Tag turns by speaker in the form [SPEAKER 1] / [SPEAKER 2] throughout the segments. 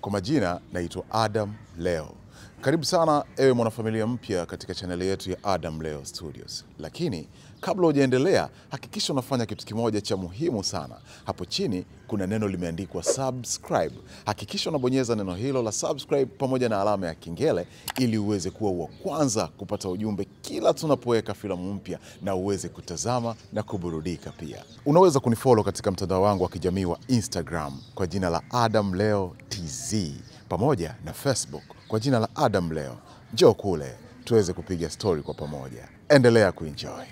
[SPEAKER 1] Kwa majina naitwa Adam Leo. Karibu sana ewe mwanafamilia mpya katika chaneli yetu ya Adam Leo Studios. Lakini kabla hujaendelea, hakikisha unafanya kitu kimoja cha muhimu sana. Hapo chini kuna neno limeandikwa subscribe. Hakikisha unabonyeza neno hilo la subscribe pamoja na alama ya kengele ili uweze kuwa wa kwanza kupata ujumbe kila tunapoweka filamu mpya na uweze kutazama na kuburudika pia. Unaweza kunifollow katika mtandao wangu wa kijamii wa Instagram kwa jina la Adam Leo TZ pamoja na Facebook kwa jina la Adam Leo. Njoo kule tuweze kupiga stori kwa pamoja. Endelea kuenjoy.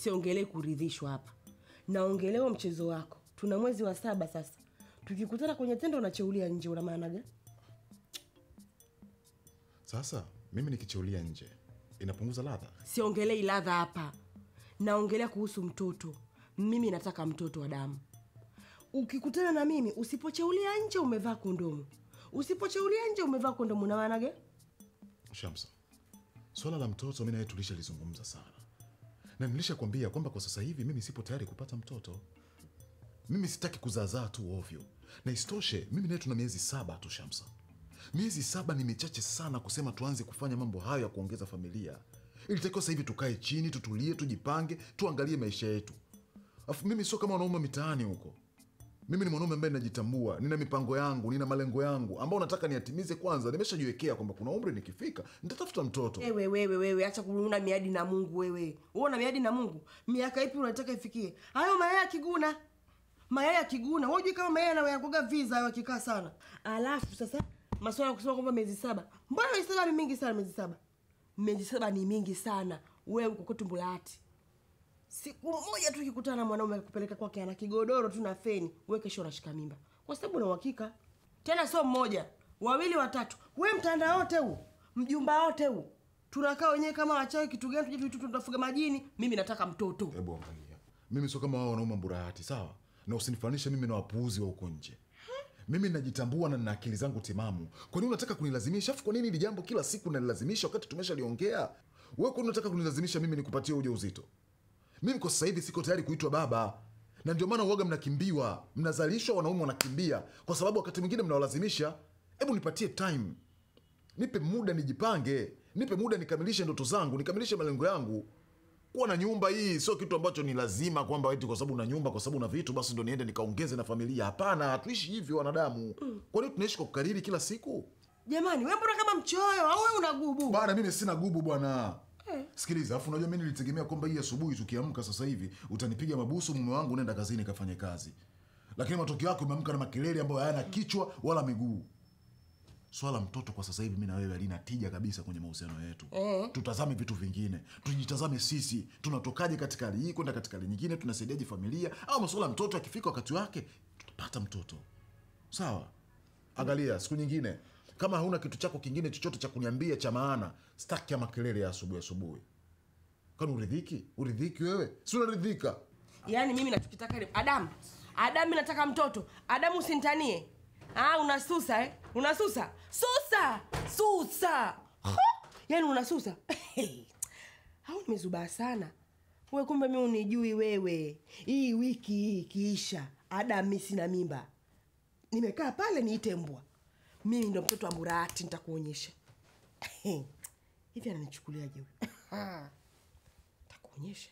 [SPEAKER 2] Siongelee kuridhishwa hapa, naongelewa mchezo wako. Tuna mwezi wa saba sasa, tukikutana kwenye tendo unacheulia nje, una maana gani?
[SPEAKER 1] Sasa mimi nikicheulia nje inapunguza ladha?
[SPEAKER 2] Siongelei ladha hapa, naongelea kuhusu mtoto. Mimi nataka mtoto wa damu. Ukikutana na mimi, usipocheulia nje umevaa kondomu, usipocheulia nje umevaa kondomu, na maana gani?
[SPEAKER 1] Shamsa, swala la mtoto mimi naye tulishalizungumza sana, na nilishakwambia kwamba kwa sasa hivi mimi sipo tayari kupata mtoto. Mimi sitaki kuzaazaa tu ovyo, na isitoshe mimi naye tuna miezi saba tu. Shamsa, miezi saba ni michache sana kusema tuanze kufanya mambo hayo ya kuongeza familia. Ilitakiwa sasa hivi tukae chini, tutulie, tujipange, tuangalie maisha yetu. Afu mimi sio kama wanaume mitaani huko. Mimi ni mwanaume ambaye najitambua nina mipango yangu, nina malengo yangu ambao nataka niatimize Kwanza nimeshajiwekea kwamba kuna umri nikifika nitatafuta mtoto.
[SPEAKER 2] Wewe wewe wewe, acha kuuna miadi na Mungu. Wewe wewe una miadi na Mungu, miaka ipi unataka ifikie? Hayo mayai ya kiguna, mayai ya kiguna. Wewe unajua kama mayai yanayakuga visa hayo yakikaa sana. Alafu sasa maswala ya kusema kwamba miezi saba, mbona miezi saba ni mingi sana? Miezi saba, miezi saba ni mingi sana. Wewe uko kwetu Mbulahati, siku moja tu kikutana mwanaume akupeleka kwake ana kigodoro tu na feni, wewe kesho unashika mimba, kwa sababu una uhakika tena, sio mmoja, wawili, watatu. We mtanda wote huu, mjumba wote huu, tunakaa wenyewe kama wachawi. Kitu gani tuje tu tunafuga majini? Mimi nataka mtoto.
[SPEAKER 1] Hebu angalia, mimi sio kama wao wanaume Mburahati, sawa? Na usinifanishe mimi na wapuuzi wa huko nje. Mimi najitambua na nina akili zangu timamu. Kwa nini unataka kunilazimisha? Afu kwa nini hili jambo kila siku nalilazimisha wakati tumeshaliongea? Wewe kwa nini unataka kunilazimisha mimi nikupatie ujauzito? Mimi kwa sasa hivi siko tayari kuitwa baba, na ndio maana uoga mnakimbiwa, mnazalishwa, wanaume wanakimbia kwa sababu wakati mwingine mnawalazimisha. Hebu nipatie time, nipe muda nijipange, nipe muda nikamilishe ndoto zangu, nikamilishe malengo yangu. Kuwa na nyumba hii sio kitu ambacho ni lazima kwamba eti kwa sababu una nyumba, kwa sababu una vitu, basi ndo niende nikaongeze na familia. Hapana, hatuishi hivyo wanadamu. Kwa nini tunaishi kwa kukariri kila siku?
[SPEAKER 2] Jamani, we mbona kama mchoyo au we una gubu?
[SPEAKER 1] Bana, mimi sina gubu bwana. Sikiliza, afu unajua mimi nilitegemea kwamba hii asubuhi tukiamka sasa hivi utanipiga mabusu, mume wangu, nenda kazini kafanye kazi, lakini matokeo yako umeamka na makelele ambayo hayana kichwa wala miguu. Swala mtoto kwa sasa hivi mimi na wewe halina tija kabisa kwenye mahusiano yetu. Mm. Tutazame vitu vingine, tujitazame sisi tunatokaje katika hali hii kwenda katika hali nyingine, tunasaidiaje familia, au masuala ya mtoto akifika wakati wake tutapata mtoto. Sawa, angalia siku nyingine kama hauna kitu chako kingine chochote cha kuniambia cha maana, staki ya makelele ya asubuhi asubuhi. Kwani uridhiki? Uridhiki wewe? Si unaridhika?
[SPEAKER 2] Yaani mimi nachokitaka ni Adamu. Adamu, nataka mtoto. Adamu, usinitanie. Ah, unasusa eh? Unasusa. Susa! Susa! Yaani unasusa. Au nimezubaa sana. Wewe kumbe mimi unijui wewe. Hii wiki hii ikiisha, Adamu mimi sina mimba. Nimekaa pale niite mbwa. Mimi ndo mtoto wa Murati nitakuonyesha. Hivi ananichukuliaje huyu? Takuonyesha.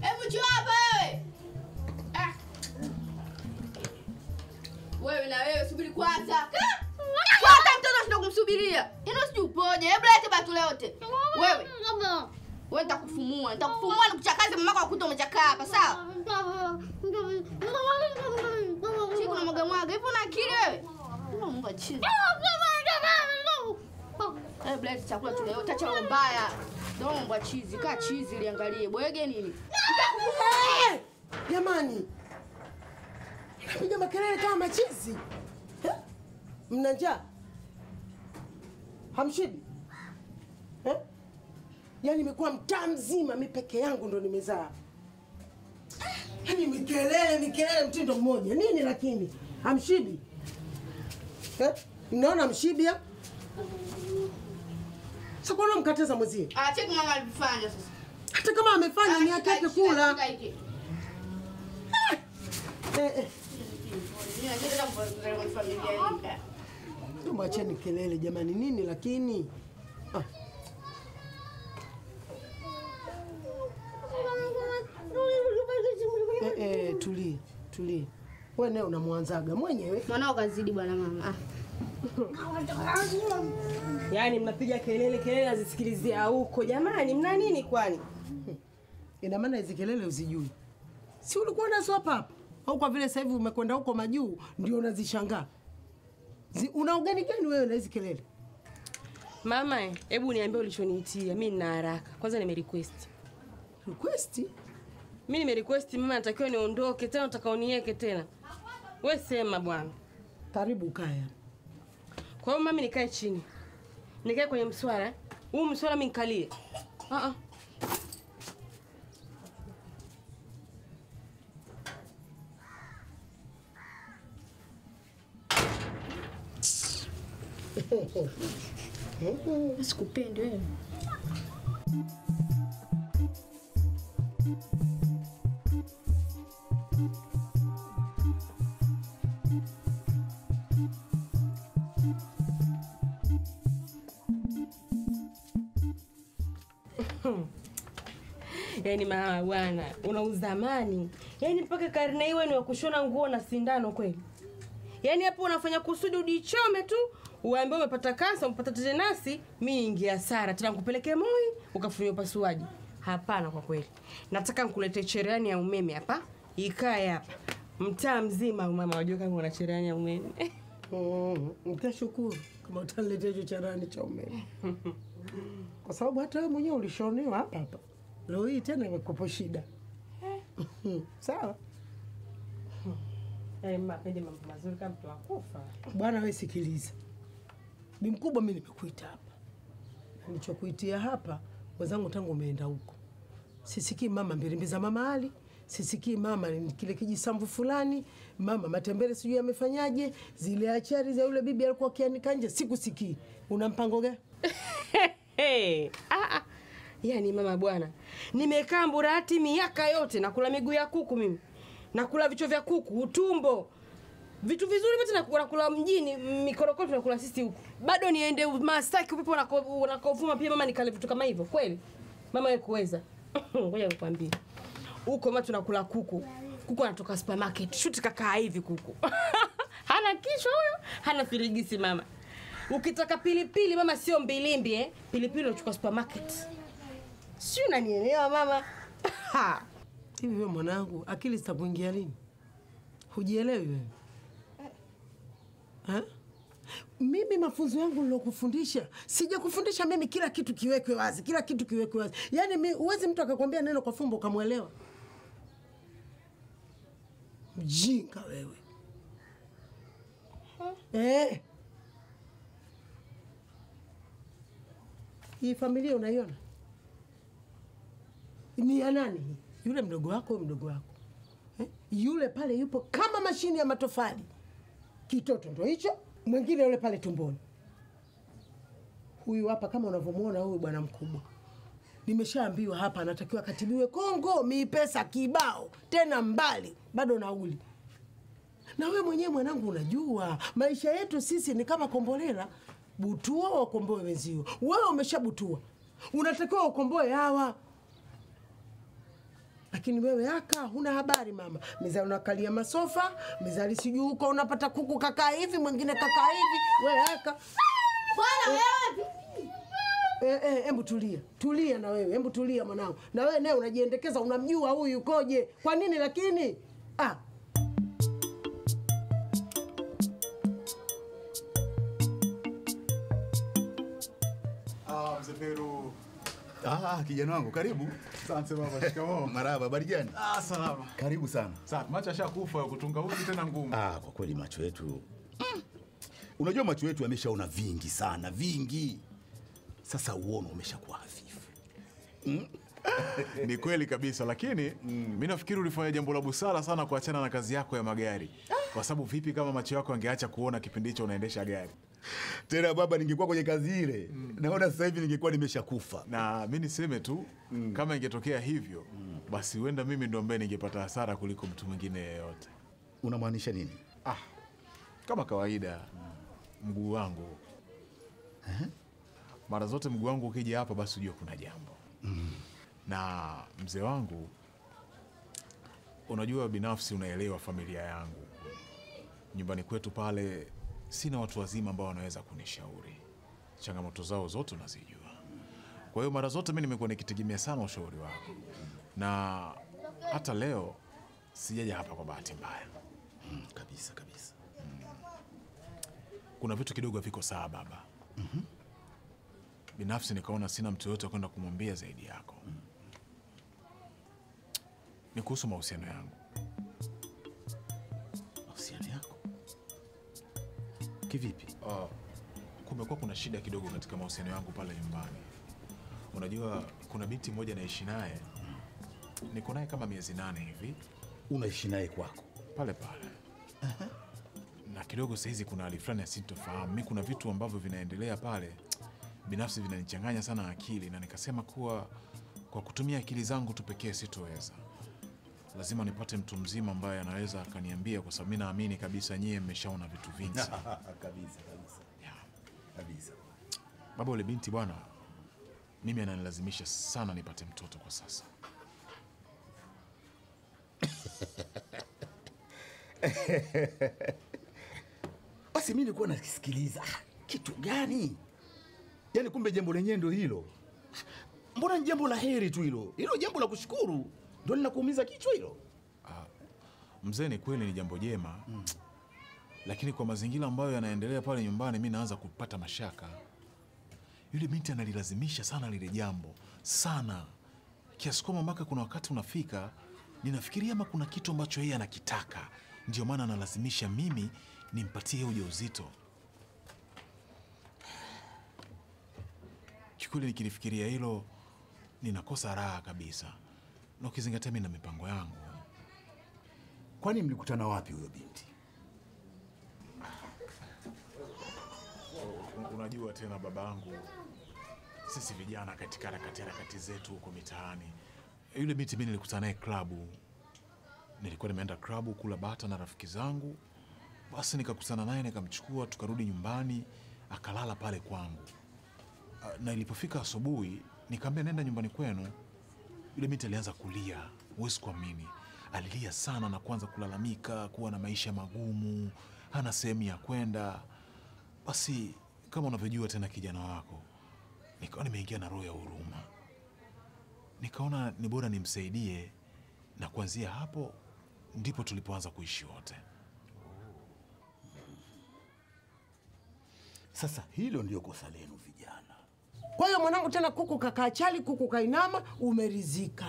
[SPEAKER 3] Hebu njoo hapa wewe. Ah. Wewe na wewe subiri kwanza. Kwanza mtoto sio kumsubiria. Yaani usije upoje. Hebu lete batu lote. Wewe. Wewe nitakufumua. Nitakufumua nikuchakaze mamako akuta umechakaa hapa, sawa? Kuna mwaga mwaga. Hivi una akili wewe? chizi. Eh, bless chakula tule tacha cha mbaya. Ndio mbwa chizi, kaa chizi liangalie. Bwege nini?
[SPEAKER 4] Jamani, napiga makelele kama machizi mna njaa hamshibi eh? Yaani imekuwa mtaa mzima, mi peke yangu ndo nimezaa. Yaani mikelele mikelele, mtindo mmoja. Nini, lakini? Hamshibi. Eh? Mnaona mshibi ya? Sasa, kwa nini mkataza mwenzie?
[SPEAKER 3] Ah, cheki mama alifanya sasa.
[SPEAKER 4] Hata kama amefanya ni yake yake kula. eh, eh. Mwacheni kelele jamani, nini lakini Eh, eh, tulie tuli, wewe naye unamwanzaga mwenyewe.
[SPEAKER 3] Mwanao kazidi bwana mama. Ah.
[SPEAKER 2] Yaani mnapiga kelele kelele nazisikilizia huko. Jamani, mna nini kwani?
[SPEAKER 4] Ina maana hizi kelele uzijui, si ulikuwa nazo hapa hapa, au kwa vile sasa hivi umekwenda huko majuu ndio unazishangaa? Zi- Una ugani gani wewe na hizi kelele?
[SPEAKER 2] Mama, eh, hebu niambie ulichoniitia. Mimi nina haraka. Kwanza nime
[SPEAKER 4] request Request
[SPEAKER 2] Mimi nimerequest mama, natakiwa niondoke tena, nataka uniweke tena. We sema bwana.
[SPEAKER 4] karibu kaya.
[SPEAKER 2] Kwa hiyo mami, nikae chini, nikae kwenye mswala eh? huu mswala mimi nikalie? Ah, ah.
[SPEAKER 3] Sikupendi wewe.
[SPEAKER 2] Yaani mama bwana, una uzamani yani mpaka karne iwe ni wa kushona nguo na sindano kweli? Yaani hapo unafanya kusudi ujichome tu, uambie umepata kansa, umepata tetenasi, mi ingia hasara tena nikupeleke Moi ukafanyia upasuaji. Hapana, kwa kweli nataka nikuletee cherehani ya umeme hapa, ikae hapa mtaa mzima. Mama wajua kama una cherehani ya umeme
[SPEAKER 4] Mm, Nitashukuru kama utaniletea hicho charani cha umeme, kwa sababu hata wewe mwenyewe ulishonewa hapa hapa. Leo hii tena imekupa shida. Sawa
[SPEAKER 2] eh, mapenzi mambo mazuri kama mtu akufa.
[SPEAKER 4] bwana, wewe sikiliza, bi mkubwa, mimi nimekuita hapa, nilichokuitia hapa wenzangu, tangu umeenda huko sisikii mama mbirimbiza mama Ali, sisikii mama ni kile kijisamvu fulani, mama matembele sijui amefanyaje, zile achari za yule bibi alikuwa akianika nje, sikusikii. Una mpango gani?
[SPEAKER 2] Hey, ah, ah. Yaani mama bwana, nimekaa Mburati miaka yote nakula miguu ya kuku mimi, nakula vichwa vya kuku, utumbo, vitu vizuri vyote nakula mjini, mikorokoro tunakula sisi huku. Bado niende Masaki upepo unako- unakovuma pia mama nikale vitu kama hivyo kweli? Mama wewe kuweza. Ngoja nikwambie. Huko mama tunakula kuku. Kuku anatoka supermarket. Shuti kakaa hivi kuku. hana kichwa huyo, hana firigisi mama. Ukitaka pilipili mama, sio mbilimbi eh? Pilipili unachukua supermarket. Si unanielewa mama?
[SPEAKER 4] Hivi wewe mwanangu, akili zitakuingia lini? Hujielewi wewe eh? Mimi mafunzo yangu nilokufundisha, sijakufundisha mimi kila kitu kiwekwe wazi, kila kitu kiwekwe wazi. Yaani mi huwezi mtu akakwambia neno kwa fumbo ukamwelewa. Mjinga wewe eh. Hii familia unaiona ni ya nani hii? Yule mdogo wako, mdogo wako eh? Yule pale yupo kama mashine ya matofali, kitoto ndo hicho, mwingine yule pale tumboni. Huyu hapa kama unavyomwona huyu bwana mkubwa, nimeshaambiwa hapa anatakiwa katibiwe Kongo, mii pesa kibao, tena mbali, bado nauli. Na we mwenyewe mwanangu, unajua maisha yetu sisi ni kama kombolela, butua wakomboe wenzio. Wewe umeshabutua, unatakiwa ukomboe hawa lakini wewe aka huna habari mama, mizali unakalia masofa, mizali sijui huko unapata kuku kakaa hivi, mwingine kakaa hivi, wewe aka.
[SPEAKER 3] Bwana wewe.
[SPEAKER 4] Eh, eh, embu tulia. Tulia, na wewe embu tulia mwanangu, na wewe naye unajiendekeza, unamjua huyu ukoje? Kwa nini lakini? Ah.
[SPEAKER 5] Ah, kijana wangu karibu.
[SPEAKER 1] Asante baba, shikamoo.
[SPEAKER 5] Marhaba, habari gani?
[SPEAKER 1] Ah, salama.
[SPEAKER 5] Karibu sana.
[SPEAKER 1] Safi, macho ashakufa kutunga uji tena ngumu.
[SPEAKER 5] Ah, kwa kweli macho yetu mm. Unajua macho yetu yameshaona vingi sana, vingi. Sasa uono umeshakuwa hafifu. Mm.
[SPEAKER 1] Ni kweli kabisa, lakini mm. mi nafikiri ulifanya jambo la busara sana kuachana na kazi yako ya magari, kwa sababu vipi kama macho yako angeacha kuona kipindi hicho unaendesha gari?
[SPEAKER 5] Tena baba, ningekuwa kwenye kazi ile mm. naona sasa hivi ningekuwa nimeshakufa.
[SPEAKER 1] Na mi niseme tu mm. kama ingetokea hivyo, mm. basi huenda mimi ndo ambaye ningepata hasara kuliko mtu mwingine yeyote.
[SPEAKER 5] Unamaanisha nini?
[SPEAKER 1] Ah, kama kawaida mm. mguu wangu mara zote mguu wangu ukija hapa, basi ujue kuna jambo mm. na mzee wangu, unajua binafsi, unaelewa familia yangu nyumbani kwetu pale, sina watu wazima ambao wanaweza kunishauri. Changamoto zao zote unazijua. Kwa hiyo mara zote mi nimekuwa nikitegemea sana ushauri wako, na hata leo sijaja hapa kwa bahati mbaya.
[SPEAKER 5] Mm, kabisa kabisa. Mm.
[SPEAKER 1] kuna vitu kidogo viko sawa baba. mm -hmm. Binafsi nikaona sina mtu yoyote kwenda kumwambia zaidi yako. mm. Ni kuhusu mahusiano yangu.
[SPEAKER 5] Kivipi?
[SPEAKER 1] Uh, Kumekuwa kuna shida kidogo katika mahusiano yangu pale nyumbani. Unajua, kuna binti moja naishi naye, niko naye kama miezi nane hivi.
[SPEAKER 5] Unaishi naye kwako?
[SPEAKER 1] pale pale. Na kidogo sahizi kuna hali fulani asintofahamu mi kuna vitu ambavyo vinaendelea pale binafsi vinanichanganya sana akili. Na nikasema kuwa kwa kutumia akili zangu tu pekee sitoweza lazima nipate mtu mzima ambaye anaweza akaniambia kwa sababu mi naamini kabisa nyie mmeshaona vitu vingi
[SPEAKER 5] kabisa kabisa
[SPEAKER 1] Yeah.
[SPEAKER 5] kabisa.
[SPEAKER 1] baba ule binti bwana mimi ananilazimisha sana nipate mtoto kwa sasa
[SPEAKER 5] Basi mi nilikuwa nasikiliza ah, kitu gani? Yaani kumbe jambo lenyewe ndio hilo. Ah, Mbona ni jambo la heri tu hilo? Hilo jambo la kushukuru ndio linakuumiza kichwa hilo?
[SPEAKER 1] Ah, mzee ni kweli ni jambo jema. Mm. lakini kwa mazingira ambayo yanaendelea pale nyumbani mi naanza kupata mashaka. Yule binti analilazimisha sana lile jambo. Sana. Kiasi kwamba mpaka kuna wakati unafika ninafikiria ama kuna kitu ambacho yeye anakitaka. Ndio maana analazimisha mimi nimpatie ujauzito. Kikweli nikilifikiria hilo ninakosa raha kabisa na ukizingatia mi na mipango yangu
[SPEAKER 5] Kwani mlikutana wapi huyo binti?
[SPEAKER 1] Unajua tena babangu, sisi vijana katika harakati harakati zetu huko mitaani, yule binti mi nilikutana naye klabu. Nilikuwa nimeenda klabu kula bata na rafiki zangu, basi nikakutana naye nikamchukua, tukarudi nyumbani, akalala pale kwangu. Na ilipofika asubuhi, nikamwambia nenda nyumbani kwenu. Yule binti alianza kulia, huwezi kuamini. Alilia sana na kuanza kulalamika kuwa na maisha magumu, hana sehemu ya kwenda. Basi kama unavyojua tena kijana wako, nikawa nimeingia na roho ya huruma, nikaona ni bora nimsaidie, na kuanzia hapo ndipo tulipoanza kuishi wote.
[SPEAKER 5] Sasa hilo ndio kosa lenu vijana.
[SPEAKER 4] Kwa hiyo mwanangu, tena kuku kakaa chali, kuku kainama, umerizika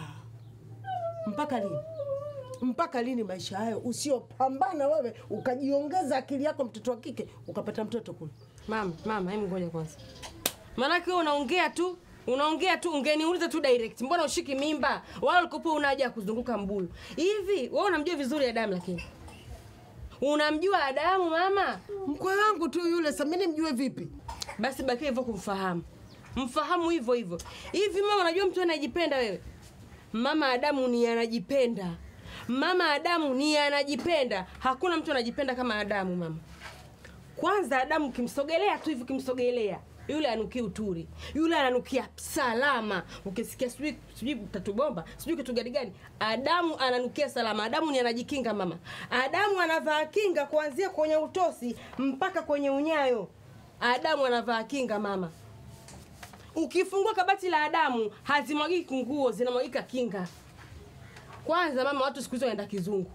[SPEAKER 4] mpaka lini? Mpaka lini maisha hayo usiopambana wewe ukajiongeza akili yako, mtoto wa kike ukapata mtoto kule?
[SPEAKER 2] Mama, mama, hebu ngoja kwanza. Maanake wewe unaongea tu, unaongea tu, ungeniuliza tu direct. Mbona ushiki mimba? Wala ulikopo una haja ya kuzunguka mbuyu. Hivi wewe unamjua vizuri Adamu lakini. Unamjua Adamu mama?
[SPEAKER 4] Mkwe wangu tu yule, sasa mimi nimjue vipi?
[SPEAKER 2] Basi bakia hivyo kumfahamu. Mfahamu hivyo hivyo. Hivi mama, unajua mtu anajipenda wewe? Mama Adamu ni anajipenda. Mama Adamu ni anajipenda. Hakuna mtu anajipenda kama Adamu mama. Kwanza Adamu kimsogelea tu hivi, kimsogelea yule anukia uturi, yule ananukia salama. Ukisikia sijui sijui tatubomba sijui kitu gani gani, Adamu ananukia salama. Adamu ni anajikinga mama. Adamu anavaa kinga kuanzia kwenye utosi mpaka kwenye unyayo. Adamu anavaa kinga mama. Ukifungua kabati la Adamu hazimwagiki nguo, zinamwagika kinga. Kwanza mama, watu siku hizi wanaenda kizungu,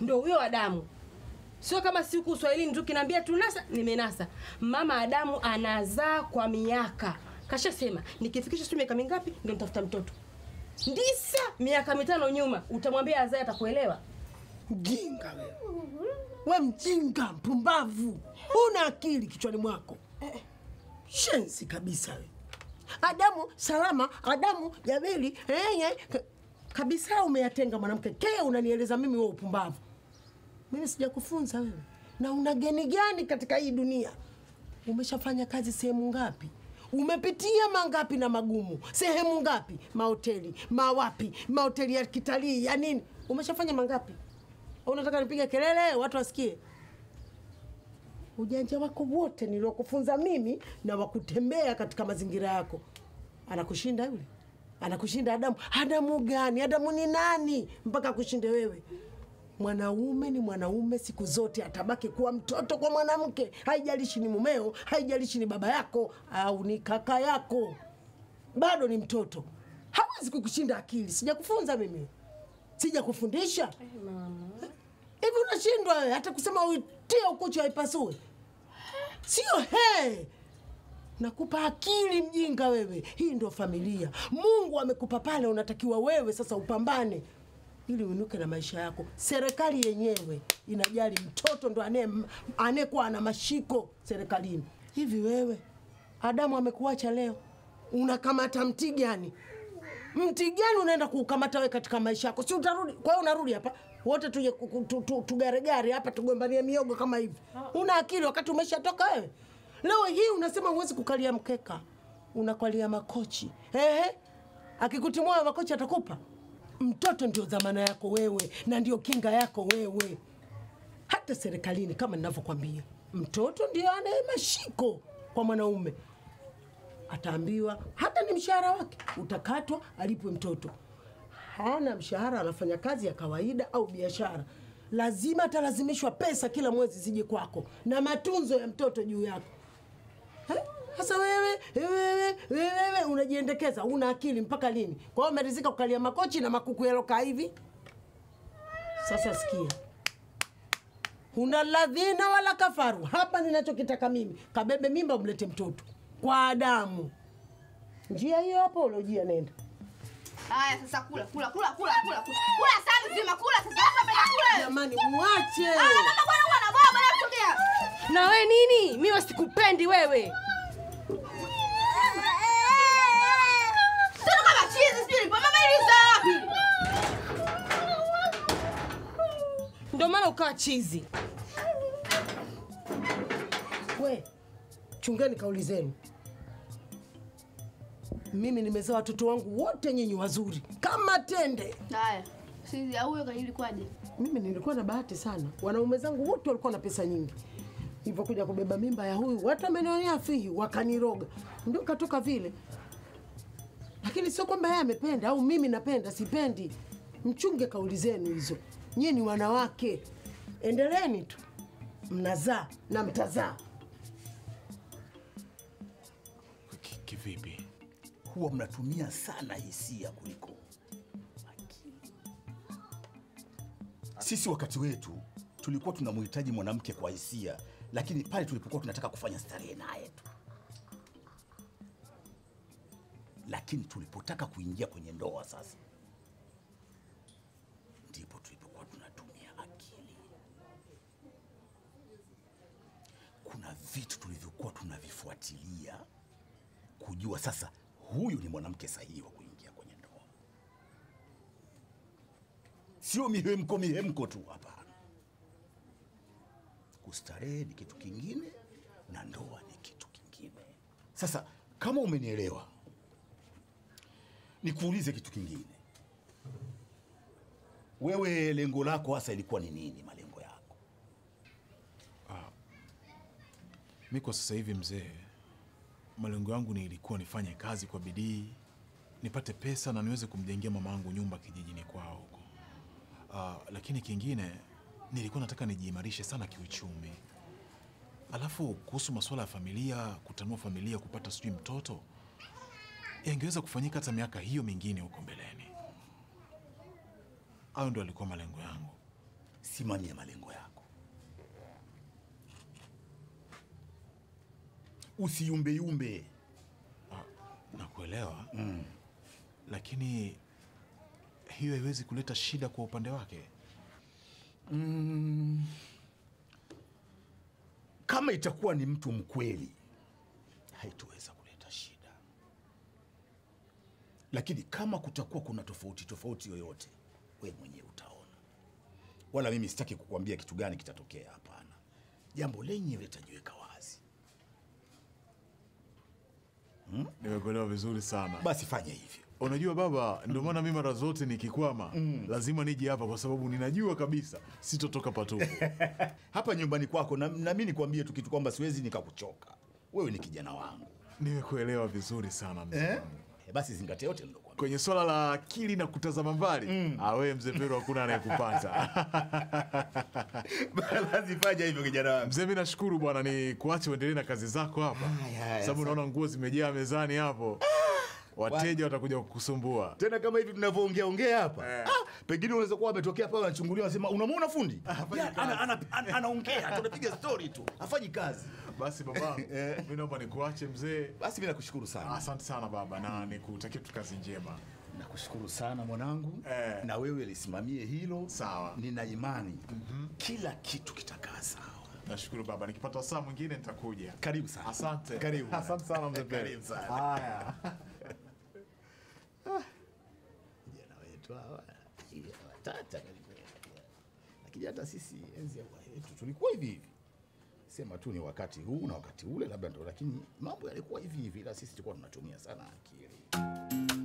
[SPEAKER 2] ndio huyo Adamu. Sio kama siku Uswahilini tu kinaambia tunasa, nimenasa. Mama Adamu anazaa kwa miaka kashasema nikifikisha sio miaka mingapi ndio nitafuta mtoto ndisa miaka mitano nyuma utamwambia azae atakuelewa
[SPEAKER 4] Mjinga wewe, we mjinga mpumbavu, huna akili kichwani mwako, shenzi kabisa we. Adamu salama, Adamu Jabeli enye kabisa, umeyatenga mwanamke Kee, unanieleza mimi wewe upumbavu. Mimi sijakufunza wewe, na una geni gani katika hii dunia? Umeshafanya kazi sehemu ngapi? Umepitia mangapi na magumu? Sehemu ngapi? Mahoteli, mawapi? Mahoteli ya kitalii ya nini? Umeshafanya mangapi? Au unataka nipige kelele watu wasikie? Ujanja wako wote niliokufunza mimi na wakutembea katika mazingira yako, anakushinda yule, anakushinda Adamu. Adamu gani? Adamu ni nani mpaka akushinde wewe? Mwanaume ni mwanaume siku zote, atabaki kuwa mtoto kwa mwanamke, haijalishi ni mumeo, haijalishi ni baba yako au ni kaka yako, bado ni mtoto, hawezi kukushinda akili. Sijakufunza mimi, sijakufundisha hivi unashindwa hata kusema uitie ukucha haipasui? Sio he, nakupa akili mjinga wewe. Hii ndio familia Mungu amekupa pale, unatakiwa wewe sasa upambane ili uinuke na maisha yako. Serikali yenyewe inajali mtoto ndo anayekuwa ana mashiko serikalini. Hivi wewe Adamu amekuacha leo, unakamata mti gani? mti gani unaenda kuukamata wewe katika maisha yako? Si utarudi? Kwa hiyo unarudi hapa wote tuje tugaregare hapa tugombania miogo kama hivi? Una akili wakati umeshatoka wewe? Leo hii unasema huwezi kukalia mkeka, unakalia makochi. Ehe, akikutimua makochi atakupa mtoto. Ndio dhamana yako wewe na ndio kinga yako wewe. Hata serikalini kama ninavyokwambia, mtoto ndio anaye mashiko kwa mwanaume ataambiwa hata ni mshahara wake utakatwa alipwe mtoto. Hana mshahara, anafanya kazi ya kawaida au biashara, lazima atalazimishwa pesa kila mwezi zije kwako na matunzo ya mtoto juu yako. Sasa wewe wewe wewe unajiendekeza, una akili mpaka lini? Kwa hiyo umerizika kukalia makochi na makuku yalokaa hivi. Sasa sikia, huna ladhina wala kafaru. Hapa ninachokitaka mimi, kabebe mimba umlete mtoto kwa Adamu. Njia hiyo hapo uliojia, nenda
[SPEAKER 3] Haya sasa kula kula kula kula kula kula. Kula sana zima kula sasa. Unapenda kula.
[SPEAKER 4] jamani, muache.
[SPEAKER 3] Ah, mama bwana bwana bwana bwana kusogea.
[SPEAKER 2] na we nini Mimi wasikupendi wewe
[SPEAKER 3] Sasa kama chizi sijui mama ili wapi?
[SPEAKER 2] ndio maana ukawa chizi
[SPEAKER 4] we. Chungeni kauli zenu. Mimi nimezaa watoto wangu wote nyinyi wazuri kama tende.
[SPEAKER 3] Haya. Sisi au huyo ilikuwaje?
[SPEAKER 4] Mimi nilikuwa na bahati sana, wanaume zangu wote walikuwa na pesa nyingi. Hivyo kuja kubeba mimba ya huyu, watu wamenionea fihi, wakaniroga, ndio katoka vile. Lakini sio kwamba yeye amependa au mimi napenda, sipendi. Mchunge kauli zenu hizo. Nyinyi ni wanawake, endeleeni tu, mnazaa na mtazaa.
[SPEAKER 5] Huwa mnatumia sana hisia kuliko akili. Sisi wakati wetu tulikuwa tunamhitaji mwanamke kwa hisia, lakini pale tulipokuwa tunataka kufanya starehe naye tu, lakini tulipotaka kuingia kwenye ndoa sasa, ndipo tulipokuwa tunatumia akili. Kuna vitu tulivyokuwa tunavifuatilia kujua sasa huyu ni mwanamke sahihi wa kuingia kwenye ndoa, sio mihemko mihemko tu. Hapana, kustarehe ni kitu kingine na ndoa ni kitu kingine. Sasa kama umenielewa, nikuulize kitu kingine. Wewe lengo lako hasa ilikuwa ni nini? Malengo yako?
[SPEAKER 1] Mi kwa sasa hivi mzee, malengo yangu ni ilikuwa nifanye kazi kwa bidii, nipate pesa na niweze kumjengea mama yangu nyumba kijijini kwao huko. Uh, lakini kingine nilikuwa nataka nijiimarishe sana kiuchumi. Alafu kuhusu masuala ya familia, kutanua familia, kupata sijui mtoto, yangeweza kufanyika hata miaka hiyo mingine huko mbeleni. Hayo ndo alikuwa malengo yangu.
[SPEAKER 5] Simamia malengo yako, usiyumbeyumbe.
[SPEAKER 1] nakuelewa mm. lakini hiyo haiwezi kuleta shida kwa upande wake. mm.
[SPEAKER 5] Kama itakuwa ni mtu mkweli, haitoweza kuleta shida, lakini kama kutakuwa kuna tofauti tofauti yoyote, we mwenyewe utaona. Wala mimi sitaki kukuambia kitu gani kitatokea. Hapana, jambo lenyewe litajiweka wazi.
[SPEAKER 1] Nimekuelewa vizuri sana.
[SPEAKER 5] Basi fanya hivyo.
[SPEAKER 1] Unajua baba, ndio maana mimi mara zote nikikwama mm. lazima nije hapa, kwa sababu ninajua kabisa sitotoka patupu.
[SPEAKER 5] hapa nyumbani kwako, na, na mimi nikwambie tu kitu kwamba siwezi nikakuchoka. Wewe ni kijana wangu
[SPEAKER 1] Nimekuelewa vizuri sana mzee.
[SPEAKER 5] eh? Basi zingatia yote nilokuambia.
[SPEAKER 1] Kwenye swala la akili na kutazama mbali mm. awe mzee Pero hakuna anayekupata.
[SPEAKER 5] lazifanya fanya hivyo kijana wangu.
[SPEAKER 1] Mzee, mi nashukuru bwana, ni kuache uendelee na kazi zako hapa, sababu naona nguo zimejaa mezani hapo, wateja watakuja kukusumbua.
[SPEAKER 5] tena kama hivi tunavyoongea ongea hapa ah, pengine unaweza kuwa ametokea pale anachungulia, anasema unamwona fundi ana- anaongea, tunapiga story tu, hafanyi kazi.
[SPEAKER 1] Basi baba, mi naomba nikuache mzee.
[SPEAKER 5] Basi mimi nakushukuru sana,
[SPEAKER 1] Asante sana baba, na nikutakia tu kazi njema.
[SPEAKER 5] nakushukuru sana mwanangu
[SPEAKER 1] Eh.
[SPEAKER 5] na wewe lisimamie hilo.
[SPEAKER 1] Sawa.
[SPEAKER 5] Nina imani kila kitu kitakaa sawa.
[SPEAKER 1] Nashukuru baba, nikipata saa mwingine nitakuja.
[SPEAKER 5] Karibu sana.
[SPEAKER 1] Asante.
[SPEAKER 5] Karibu.
[SPEAKER 1] Asante sana mzee
[SPEAKER 5] Karibu sana.
[SPEAKER 1] Haya.
[SPEAKER 5] Hawa watata lakini hata sisi enzi ya uhai wetu tulikuwa hivi hivi, sema tu ni wakati huu na wakati ule labda ndo, lakini mambo yalikuwa hivi hivi, ila sisi tulikuwa tunatumia sana akili.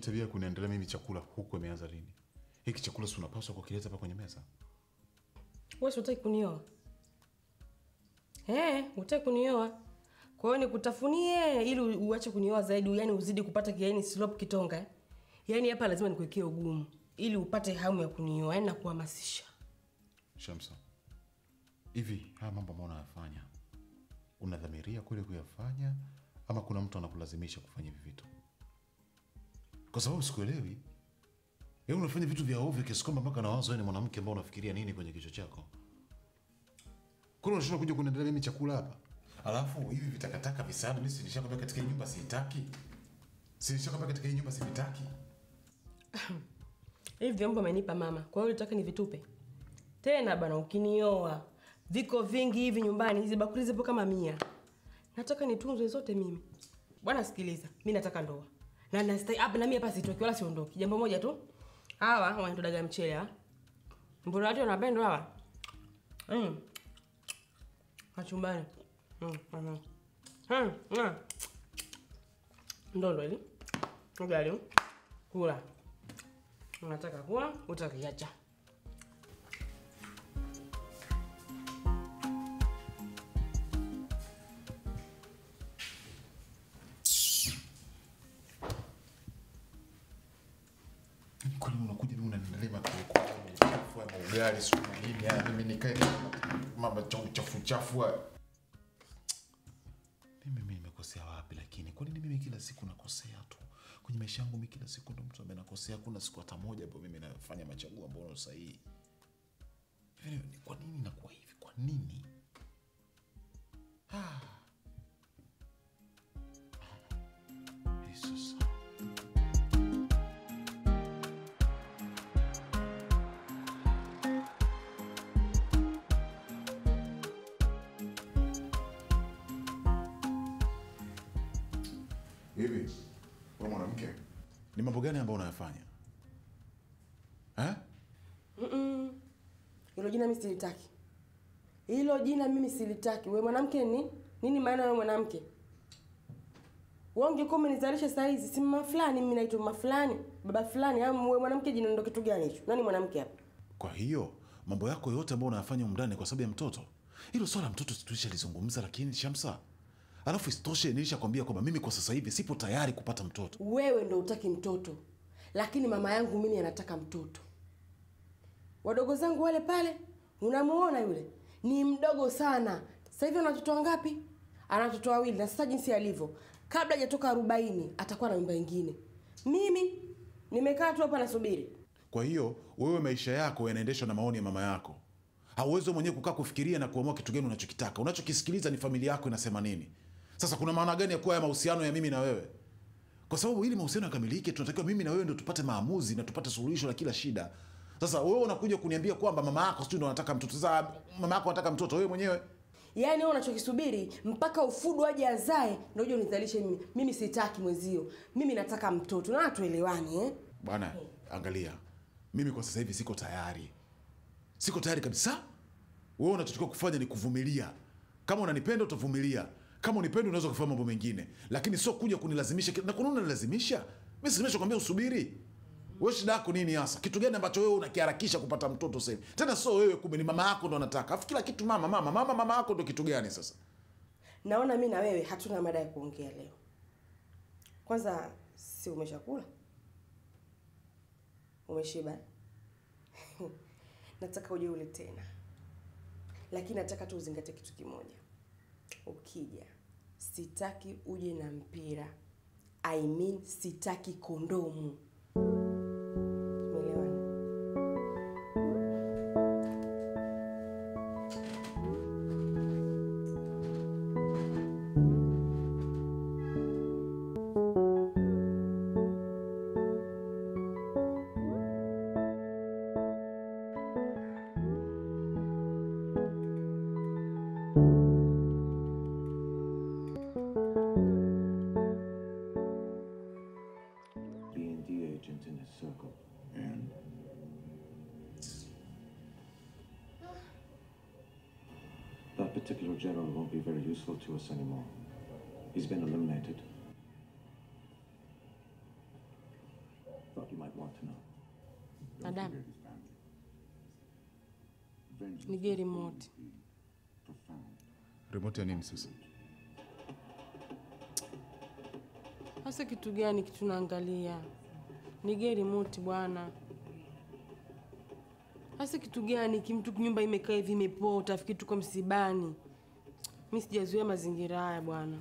[SPEAKER 6] Hii tabia ya kuniendelea mimi chakula huku imeanza lini? Hiki chakula si unapaswa kukileta hapa kwenye meza?
[SPEAKER 2] Wewe hutaki kunioa? Eh, hutaki kunioa. Kwa hiyo nikutafunie ili uache kunioa zaidi, yani uzidi kupata kiaini slope kitonga. Eh? Yani hapa lazima nikuwekee ugumu ili upate hamu ya kunioa, yani nakuhamasisha.
[SPEAKER 6] Shamsa, hivi haya mambo ambayo unayafanya unadhamiria kweli kuyafanya ama kuna mtu anakulazimisha kufanya hivi vitu? Kwa sababu sikuelewi. Yaani unafanya vitu vya ovyo kiasi kwamba mpaka nawazo wewe ni mwanamke ambao unafikiria nini kwenye kichwa chako? Kuna unashindwa kuja kuniendelea mimi chakula hapa. Alafu hivi vitakataka visana mimi si nishakwambia katika hii nyumba sitaki. Si nishakwambia katika hii nyumba sivitaki.
[SPEAKER 2] Hivi vyombo amenipa mama, kwa hiyo ulitaka nivitupe tena bana? Ukinioa viko vingi hivi nyumbani, hizi bakuli zipo kama mia. Nataka nitunzwe zote mimi. Bwana sikiliza, mi nataka ndoa na nastai hapa na mimi hapa sitoki wala siondoki. Jambo moja tu, hawa wanatodaga mchele hawa, mbona watu wanapenda hawa mm. Kachumbani mm. mm. mm. mm. Ndondo hili ugali kula unataka kula utakiacha
[SPEAKER 6] uchafu siku haya mimi nikae mambo cha uchafu chafu. Mimi mimi nimekosea wapi lakini kwa nini mimi kila siku nakosea tu? Kwenye maisha yangu mimi kila siku ndo mtu ambaye nakosea, kuna siku hata moja ambayo mimi nafanya machaguo ambayo sahihi. Hivi ni- kwa nini nakuwa hivi? Kwa nini? Ah. Hivi wewe mwanamke, ni mambo gani ambayo unayafanya? Eh?
[SPEAKER 2] Mm-mm. hilo jina mimi silitaki. Hilo jina mimi silitaki. We mwanamke ni? Nini maana we mwanamke? Wewe ungekuwa umenizalisha saa hizi si mama fulani mimi naitwa mama fulani baba fulani au we mwanamke jina ndo kitu gani hicho? Nani mwanamke hapa?
[SPEAKER 6] Kwa hiyo mambo yako yote ambayo unayafanya umndani kwa sababu ya mtoto, hilo swala la mtoto tulishalizungumza, lakini Shamsa,
[SPEAKER 1] alafu isitoshe nilishakwambia kwamba mimi kwa sasa hivi sipo tayari kupata mtoto.
[SPEAKER 2] Wewe ndo utaki mtoto lakini mama yangu mimi anataka mtoto. Wadogo zangu wale pale unamuona yule? Ni mdogo sana. Sasa hivi ana watoto wangapi? Ana watoto wawili. Na sasa jinsi alivyo kabla hajatoka arobaini atakuwa na mimba ingine mimi nimekaa tu hapa nasubiri.
[SPEAKER 1] Kwa hiyo wewe maisha yako yanaendeshwa na maoni ya mama yako. Hauwezi mwenyewe kukaa kufikiria na kuamua kitu gani unachokitaka. Unachokisikiliza ni familia yako inasema nini sasa kuna maana gani ya kuwa ya mahusiano ya mimi na wewe? Kwa sababu ili mahusiano yakamilike tunatakiwa mimi na wewe ndio tupate maamuzi na tupate suluhisho la kila shida. Sasa wewe unakuja kuniambia kwamba mama yako sijui ndo anataka mtoto. Sasa mama yako anataka mtoto wewe mwenyewe?
[SPEAKER 2] Yaani wewe unachokisubiri mpaka ufudu aje azae ndio uje unizalishe mimi. Mimi sitaki mwezio mimi nataka mtoto. Na tuelewani eh?
[SPEAKER 1] bwana angalia. Mimi kwa sasa hivi siko tayari. Siko tayari kabisa. Wewe unachotakiwa kufanya ni kuvumilia. Kama unanipenda utavumilia kama unipendi unaweza kufanya mambo mengine. Lakini sio kuja kunilazimisha na kuna unanilazimisha? Mimi simesha kwambia usubiri. Wewe shida yako nini hasa? Kitu gani ambacho wewe unakiharakisha kupata mtoto sasa hivi? Tena sio wewe kumbe ni mama yako ndo anataka. Afu kila kitu mama mama mama mama yako ndo kitu gani sasa?
[SPEAKER 2] Naona mimi na wewe hatuna mada ya kuongea leo. Kwanza si umeshakula? Umeshiba? Nataka uje ule tena. Lakini nataka tu uzingatie kitu kimoja. Ukija sitaki uje na mpira. I mean sitaki kondomu
[SPEAKER 7] you might want to know.
[SPEAKER 2] Madam, nige remote.
[SPEAKER 1] remote ya nini sasa
[SPEAKER 2] Hasa kitu gani kitu naangalia? Nige remote bwana. Hasa kitu gani kimtu nyumba imekaa hivi imepoa utafikiri tuko msibani. Mimi sijazoea mazingira haya bwana.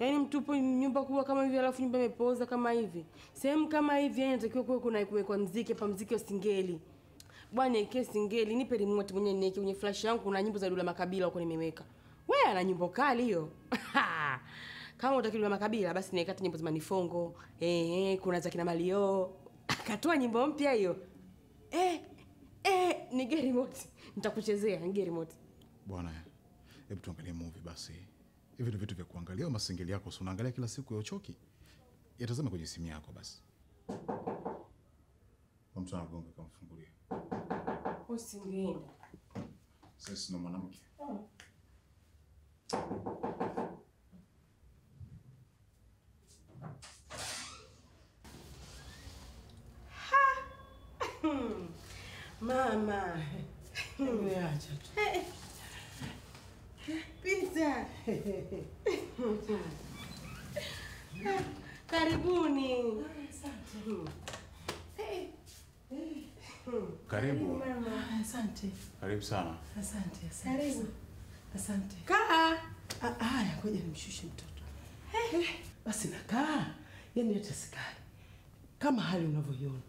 [SPEAKER 2] Yaani mtupo nyumba kubwa kama hivi alafu nyumba imepooza kama hivi. Sehemu kama hivi yani inatakiwa kuwe kuna kuwekwa mziki hapa mziki wa singeli. Bwana ike singeli, nipe remote mwenyewe niweke kwenye flash yangu kuna nyimbo za Dula Makabila huko nimeweka. Wewe ana nyimbo kali hiyo. Kama utaki Dula Makabila basi niweka nyimbo za Manifongo. Eh, eh kuna za kina Malio. Akatoa nyimbo mpya hiyo. Eh, eh, nige remote. Nitakuchezea nige remote.
[SPEAKER 1] bwana hebu tuangalie movie basi hivi ni vitu vya kuangalia au masingeli yako si unaangalia kila siku ya uchoki? Yatazame kwenye simu yako basi. Kwa mtu anagonga kamfungulia
[SPEAKER 2] Usingeenda.
[SPEAKER 1] sasa sina mwanamke?
[SPEAKER 2] Mama.
[SPEAKER 4] Nimeacha tu.
[SPEAKER 2] Pita. Karibuni.
[SPEAKER 8] Karibu,
[SPEAKER 4] Asante,
[SPEAKER 8] karibu sana.
[SPEAKER 4] asante, asante. Asante.
[SPEAKER 2] Kaa.
[SPEAKER 4] Ah, Haya, ngoja nimshushe mtoto. Eh, Basi nakaa, Yaani hata sikali kama hali unavyoiona,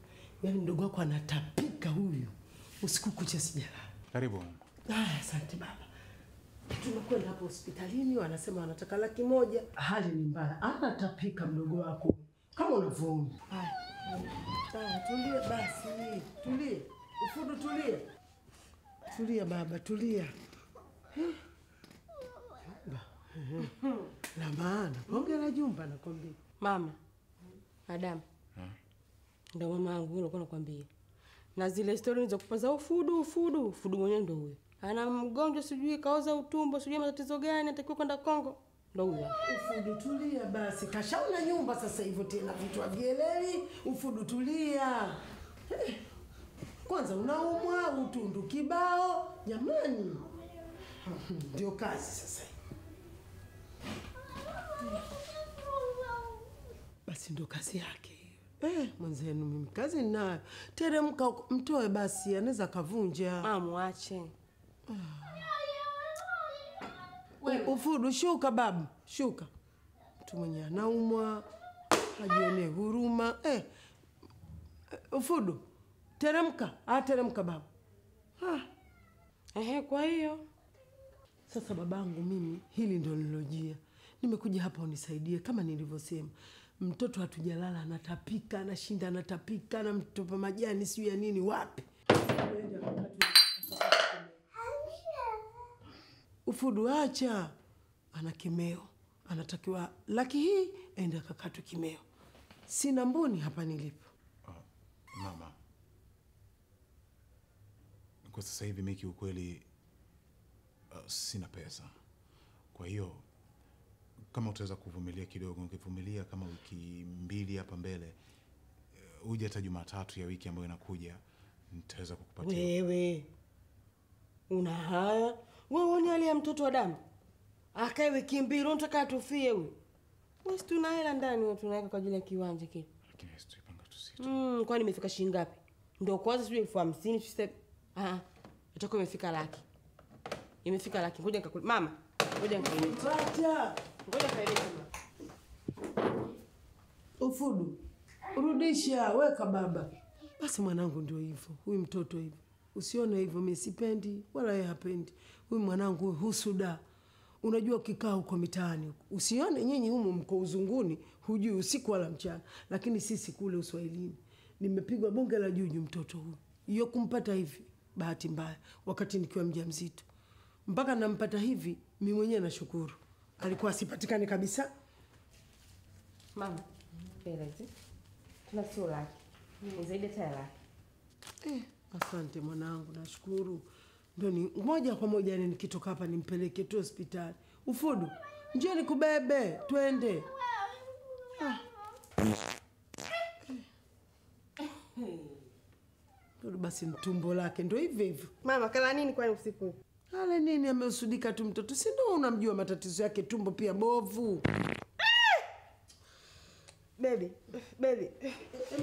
[SPEAKER 4] yani mdogo wako anatapika huyu, usiku kucha sijalala.
[SPEAKER 8] Karibu.
[SPEAKER 4] Haya, asante baba. Tunakwenda hapo hospitalini, wanasema wanataka laki moja. Hali ni mbaya, anatapika mdogo wako kama unavyoona. Tulia basi, tulie Ufudu, tulie tulia baba, tulia. Jumba. La maana bonge la jumba nakwambia.
[SPEAKER 2] Mama. Madam. ndo mama yangu nakwambia. Na zile stori nilizokupa za ufudu ufudu, ufudu mwenyewe ndio huyo. Ana mgonjwa sijui kaoza utumbo, sijui matatizo gani, atakiwa kwenda Kongo. Ndo huyo.
[SPEAKER 4] Ufudu tulia basi, kashaona nyumba sasa hivyo tena vitu havielewi. Ufudu tulia. Kwanza unaumwa utundu kibao, jamani, ndio kazi sasa. basi ndo kazi yake eh, mwenzenu mimi kazi ninayo teremka mtoe basi anaweza kavunja.
[SPEAKER 2] amwache
[SPEAKER 4] U- ufudu shuka babu shuka. Mtu mwenye anaumwa ajione huruma. Eh, ufudu teremka Ateremka babu. babu
[SPEAKER 2] ehe kwa hiyo.
[SPEAKER 4] Sasa babangu, mimi hili ndo nilojia, nimekuja hapa unisaidie. Kama nilivyosema, mtoto hatujalala, anatapika, anashinda anatapika, anamtupa majani siyo ya nini, wapi ufudu, acha, ana kimeo, anatakiwa laki hii aende akakatwe kimeo. Sina mbuni hapa nilipo.
[SPEAKER 1] Mama, kwa sasa hivi mi kiukweli uh, sina pesa. Kwa hiyo kama utaweza kuvumilia kidogo, ungevumilia kama wiki mbili hapa mbele, huja uje hata Jumatatu ya wiki ambayo inakuja, nitaweza kukupatia.
[SPEAKER 2] wewe una haya wewe uone hali ya mtoto wa damu akae wiki mbili unataka atufie huyu wesi tuna hela ndani tunaweka kwa ajili ya kiwanja kile
[SPEAKER 1] Lakini sisi tuipanga tusito. sisi.
[SPEAKER 2] mm, kwani imefika shilingi ngapi Ndio kwanza sijui elfu hamsini sisi. Ah, itakuwa imefika laki imefika laki ngoja nikakule. mama ngoja nikailete
[SPEAKER 4] Acha
[SPEAKER 2] ngoja nikailete mama
[SPEAKER 4] ufudu, rudisha, weka baba. Basi mwanangu, ndio hivyo, huyu mtoto hivyo, usione hivyo. Mi sipendi wala yeye hapendi. Huyu mwanangu husuda. Unajua, ukikaa huko mitaani huko, usione nyinyi humo mko uzunguni, hujui usiku wala mchana, lakini sisi kule uswahilini, nimepigwa bonge la juju mtoto huyu. Hiyo kumpata hivi bahati mbaya, wakati nikiwa mjamzito, mpaka nampata hivi, mi mwenyewe nashukuru. Alikuwa asipatikane kabisa.
[SPEAKER 2] mama hela tuna sio laki ni zaidi hata ya laki
[SPEAKER 4] Eh, asante mwanangu, nashukuru. Ndio ni moja kwa moja, yani nikitoka hapa nimpeleke tu hospitali. Ufudu, njoo nikubebe, twende. Ah. Ndio basi, mtumbo lake ndio hivyo hivyo.
[SPEAKER 2] mama kala nini kwani usiku
[SPEAKER 4] Ale nini, ameusudika tu mtoto, si ndio unamjua matatizo yake, tumbo pia bovu.
[SPEAKER 2] Bebi bebe.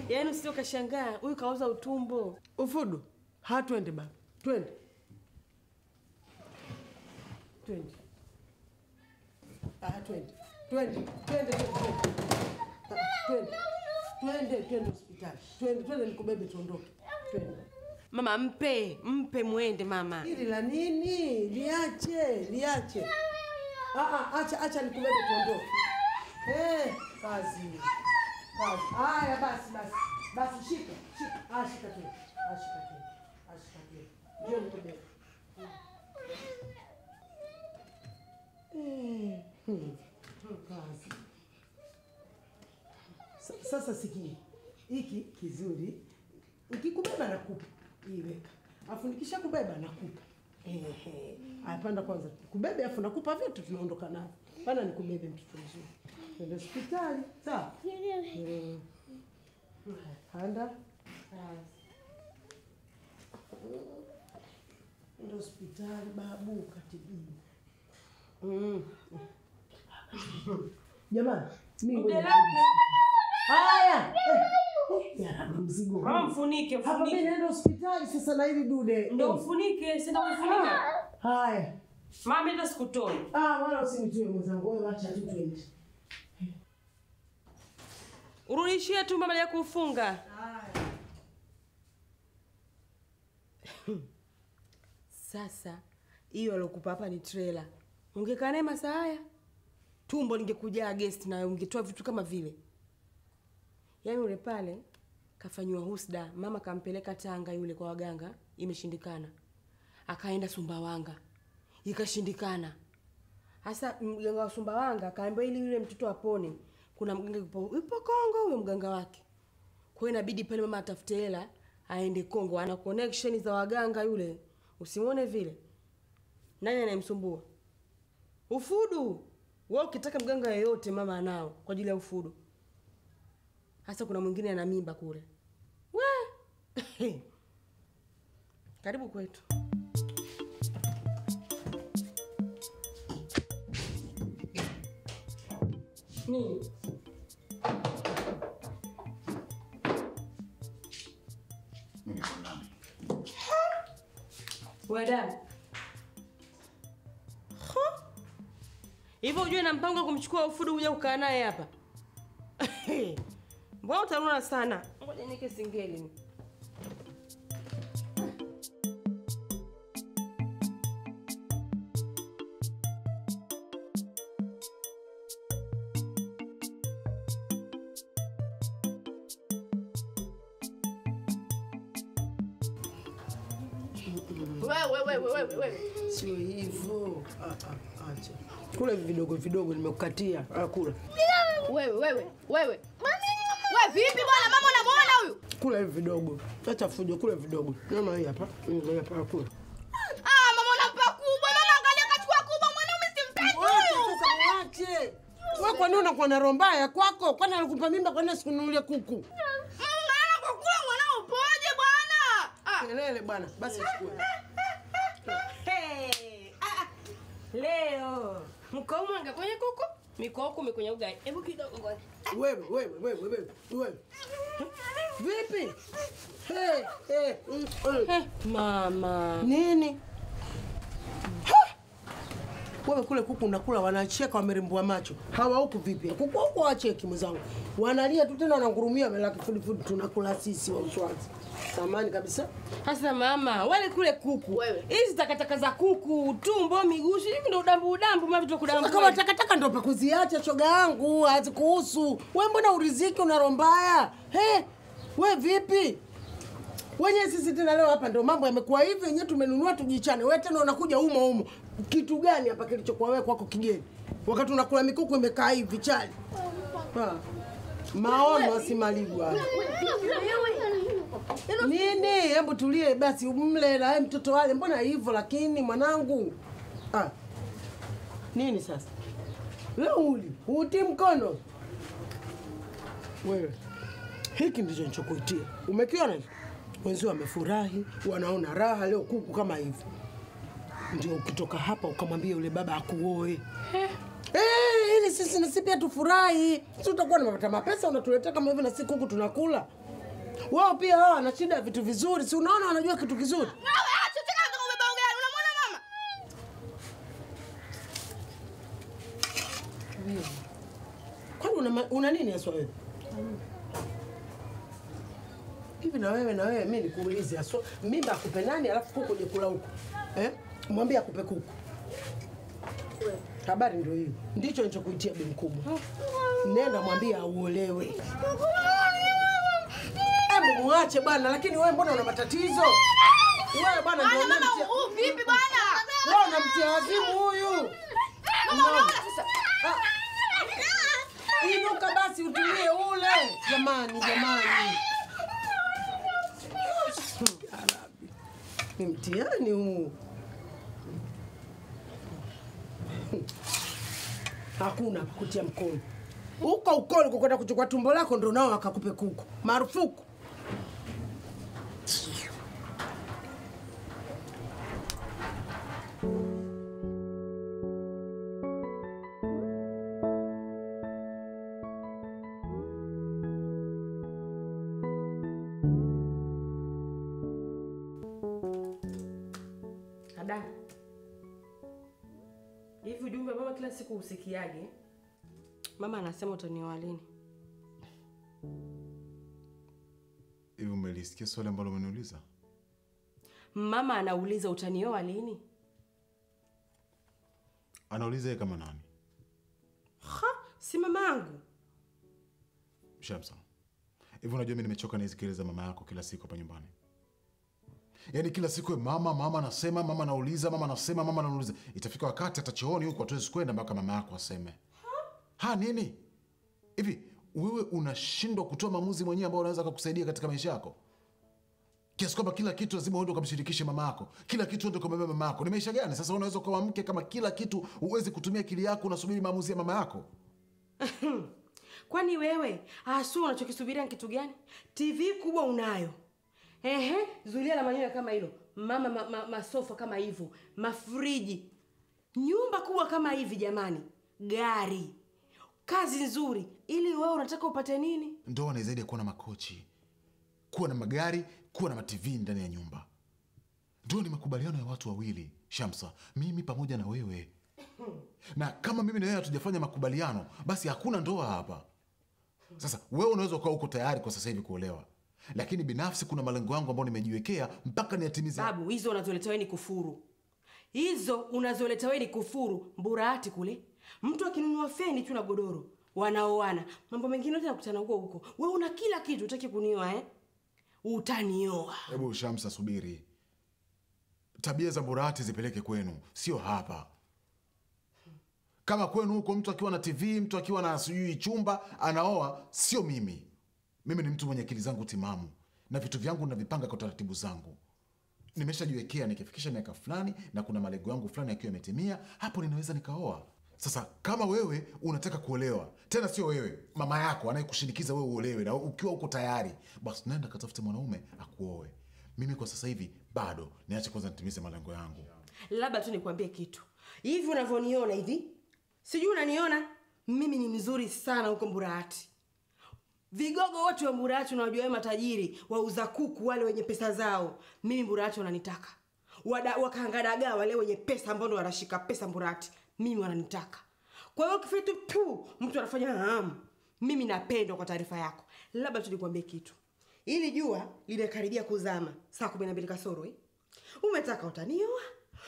[SPEAKER 2] yaani usio kashangaa huyu kauza utumbo
[SPEAKER 4] Ufudu, ha, twende baba, twende, twende, ah, twende, twende, twende, twende, twende. Twende, hospitali, twende, twende, nikubebe, tuondoke, twende.
[SPEAKER 2] mama mpe mpe mwende mama
[SPEAKER 4] Hili la nini? Liache, liache. Ah, ah, acha, acha nikubebe, tuondoke. Eh, kazi. Haya, basi, basi, basi, shika, shika, ah, shika tu, ah, shika tu, ah, shika tu. Ndio nikubebe. Kazi. Sa- Sasa sikia, hiki kizuri, ukikubeba nakupa iweka, afu nikisha kubeba nakupa. Haya panda kwanza, kubebe afu nakupa vyote, tunaondoka navyo. Pana nikubebe mtoto mzuri, twende hospitali, sawa? Panda hospitali, babu katibiwa. Mm. Jamani, mimi. Haya. Eh, ya Rabbi, mzigo.
[SPEAKER 9] Mama mfunike,
[SPEAKER 4] Hapa mimi
[SPEAKER 9] mfunike.
[SPEAKER 4] naenda hospitali sasa na hili dude.
[SPEAKER 9] Ndio ufunike, sina kufunika.
[SPEAKER 4] Haya.
[SPEAKER 9] Mama hata sikutoi.
[SPEAKER 4] Ah, wala usinitoe mwenzangu, wewe acha tu twende.
[SPEAKER 2] Urudishie tu mama ya kufunga. Sasa hiyo alokupa hapa ni trailer. ungekaa naye masaa haya tumbo lingekujaa guest na ungetoa vitu kama vile. Yaani yule pale kafanywa husda mama kampeleka tanga yule kwa waganga imeshindikana. Akaenda sumbawanga ikashindikana. Hasa mganga wa sumbawanga akaambiwa ili yule mtoto apone kuna mganga yupo, yupo kongo huyo mganga wake. Kwa hiyo inabidi pale mama atafute hela aende kongo ana connection za waganga yule. Usimwone vile. Nani anayemsumbua? Ufudu! Wewe ukitaka mganga yeyote mama anao kwa ajili ya ufudu. Hasa kuna mwingine ana mimba kule. We! Karibu kwetu. Nini? Wadada. Hivyo ujue na mpango kumchukua Ufudu kuja kukaa naye hapa. Mbona utanuna sana? Ngoja nike singeli.
[SPEAKER 4] Sio hivyo. Ah, ah, acha. Kula hivi vidogo vidogo nimekukatia. Ah, kula.
[SPEAKER 3] Wewe wewe wewe. Wewe vipi bwana mama unamwona huyu?
[SPEAKER 4] Kula hivi vidogo. Acha fujo, kula vidogo. Mama hii hapa. Hii hapa kula.
[SPEAKER 3] Ah mama unampa kubwa. Mama angalia kachukua kubwa mwanaume simpendi huyu.
[SPEAKER 4] Sasa. Wewe kwa nini unakuwa na roho mbaya kwako? Kwani alikupa mimba kwa nini sikununulia kuku?
[SPEAKER 3] Mama kwa kula mwanao upoje bwana? Ah.
[SPEAKER 4] Kelele bwana. Basi chukua.
[SPEAKER 2] Leo mkomwanga kwenye kuku kwenye ugali. Hebu kidogo ngoja.
[SPEAKER 4] Wewe, wewe, wewe, wewe, wewe. Vipi? Hey, hey, mm, mm.
[SPEAKER 2] Hey, mama.
[SPEAKER 4] Nini? Wewe kule kuku unakula wanacheka wamerimbua macho. Hawa huku vipi? Kuku huku wacheki mwenzangu. Wanalia tu tena wanangurumia wamelala kifudifudi tunakula sisi wa Mswazi. Samani kabisa.
[SPEAKER 2] Hasa mama, wale kule kuku.
[SPEAKER 3] Wewe.
[SPEAKER 2] Hizi takataka za kuku, tumbo, miguu, hivi ndo udambu udambu mama vitu
[SPEAKER 4] Sasa kama takataka ndo pa kuziacha shoga yangu, hazikuhusu. Wewe mbona uriziki unarombaya mbaya? He? Wewe vipi? Wenye sisi tena leo hapa ndio mambo yamekuwa hivi, wenyewe tumenunua tujichane. Wewe tena unakuja humo humo. Kitu gani hapa kilichokuwa wewe kwako kigeni? Wakati unakula mikuku imekaa hivi chali. Ha. Maono asimaligwa. Nini? Hebu tulie basi, mle na mtoto wale. Mbona hivyo lakini mwanangu? Ah. Nini sasa? Leo uli uti mkono wewe, hiki ndicho nichokuitia. Umekiona hivi? Wenzio wamefurahi, wanaona raha leo, kuku kama hivi. Ndio ukitoka hapa ukamwambia yule baba akuoe Eh, ili sisi nasi pia tufurahi. Si utakuwa unapata mapesa unatuletea kama hivi na si kuku tunakula. Wao pia hao wana shida ya vitu vizuri, si unaona wanajua kitu kizuri. Kwani una, una nini haswa wewe? Hivi na wewe na wewe mimi nikuulize haswa mimba akupe nani alafu kuku je kula huko? Eh? Mwambie akupe kuku. Habari ndio hiyo. Ndicho nilichokuitia bi mkubwa. Nenda mwambie auolewe. Hebu muache bwana, lakini wewe mbona una matatizo? Wewe bwana ndio
[SPEAKER 3] mama vipi bwana?
[SPEAKER 4] Wewe unamtia wazimu huyu.
[SPEAKER 3] Mama sasa?
[SPEAKER 4] Inuka basi utulie ule. Jamani, jamani. Ni mtihani huu. Hakuna kutia mkono. Huko ukoli kukwenda kuchukua tumbo lako ndo nao wakakupe kuku. Marufuku.
[SPEAKER 2] Mama siku usikiage? Mama anasema utanioa lini?
[SPEAKER 6] Hivi umelisikia swali ambalo umeniuliza?
[SPEAKER 2] Mama anauliza utanioa lini?
[SPEAKER 6] Anauliza yeye kama nani?
[SPEAKER 2] Ha, si mama yangu.
[SPEAKER 6] Shamsa, hivi unajua mimi nimechoka na hizi kelele za mama yako kila siku hapa nyumbani. Yaani kila siku we mama mama anasema, mama anauliza, mama anasema, mama anauliza. Itafika wakati hata chooni huko hatuwezi kwenda mpaka mama yako aseme. Ha nini? Hivi wewe unashindwa kutoa maamuzi mwenyewe ambao unaweza kukusaidia katika maisha yako? Kiasi kwamba kila kitu lazima uende ukamshirikishe mama yako, kila kitu uende ukamwambia mama yako. Ni maisha gani sasa? Unaweza ukawa mke kama kila kitu uwezi kutumia akili yako, unasubiri maamuzi ya mama yako?
[SPEAKER 2] Kwani wewe asu unachokisubiria ni kitu gani? TV kubwa unayo. Ehe, zulia la manyoya kama hilo. Mama ma, ma, masofa kama hivyo, mafriji. Nyumba kubwa kama hivi jamani. Gari. kazi nzuri ili wewe unataka upate nini
[SPEAKER 1] Ndoa ni zaidi ya kuwa na makochi, kuwa na magari, kuwa na matv ndani ya nyumba. Ndoa ni makubaliano ya watu wawili, Shamsa, mimi pamoja na wewe. Na kama mimi na wewe hatujafanya makubaliano, basi hakuna ndoa hapa. Sasa wewe unaweza ukawa uko tayari kwa sasa hivi kuolewa, lakini binafsi kuna malengo yangu ambayo nimejiwekea mpaka niyatimize.
[SPEAKER 2] babu hizo unazoleta wewe ni kufuru hizo unazoleta wewe ni kufuru mburahati kule mtu akinunua feni tu na godoro wanaoana mambo mengine yote nakutana huko huko wewe una kila kitu utaki kunioa eh? utanioa
[SPEAKER 1] Hebu Shamsa, subiri. Tabia za Mburahati zipeleke kwenu, sio hapa. Kama kwenu huko mtu akiwa na TV, mtu akiwa na sijui chumba anaoa, sio mimi. Mimi ni mtu mwenye akili zangu timamu na vitu vyangu navipanga kwa taratibu zangu. Nimeshajiwekea nikifikisha miaka fulani na kuna malengo yangu fulani yakiwa yametimia, hapo ninaweza nikaoa. Sasa kama wewe unataka kuolewa, tena sio wewe, mama yako anayekushinikiza wewe uolewe, na ukiwa uko tayari, basi nenda katafute mwanaume akuoe. Mimi kwa sasa hivi bado niache kwanza nitimize malengo yangu.
[SPEAKER 2] labda tu nikwambie kitu hivi unavyoniona hivi sijui unaniona mimi ni mzuri sana huko mburahati vigogo wote wa mburahati unawajua wewe matajiri wauza kuku wale wenye pesa zao. Mimi mburahati wananitaka. Wada- wakangadagaa wale wenye pesa ambao ndo wanashika pesa mburahati mimi wananitaka. Kwa hiyo kifitu tu mtu anafanya hamu. mimi napendwa kwa taarifa yako. Labda tu nikwambie kitu. Ili jua limekaribia kuzama. Saa kumi na mbili kasoro eh? umetaka utanioa?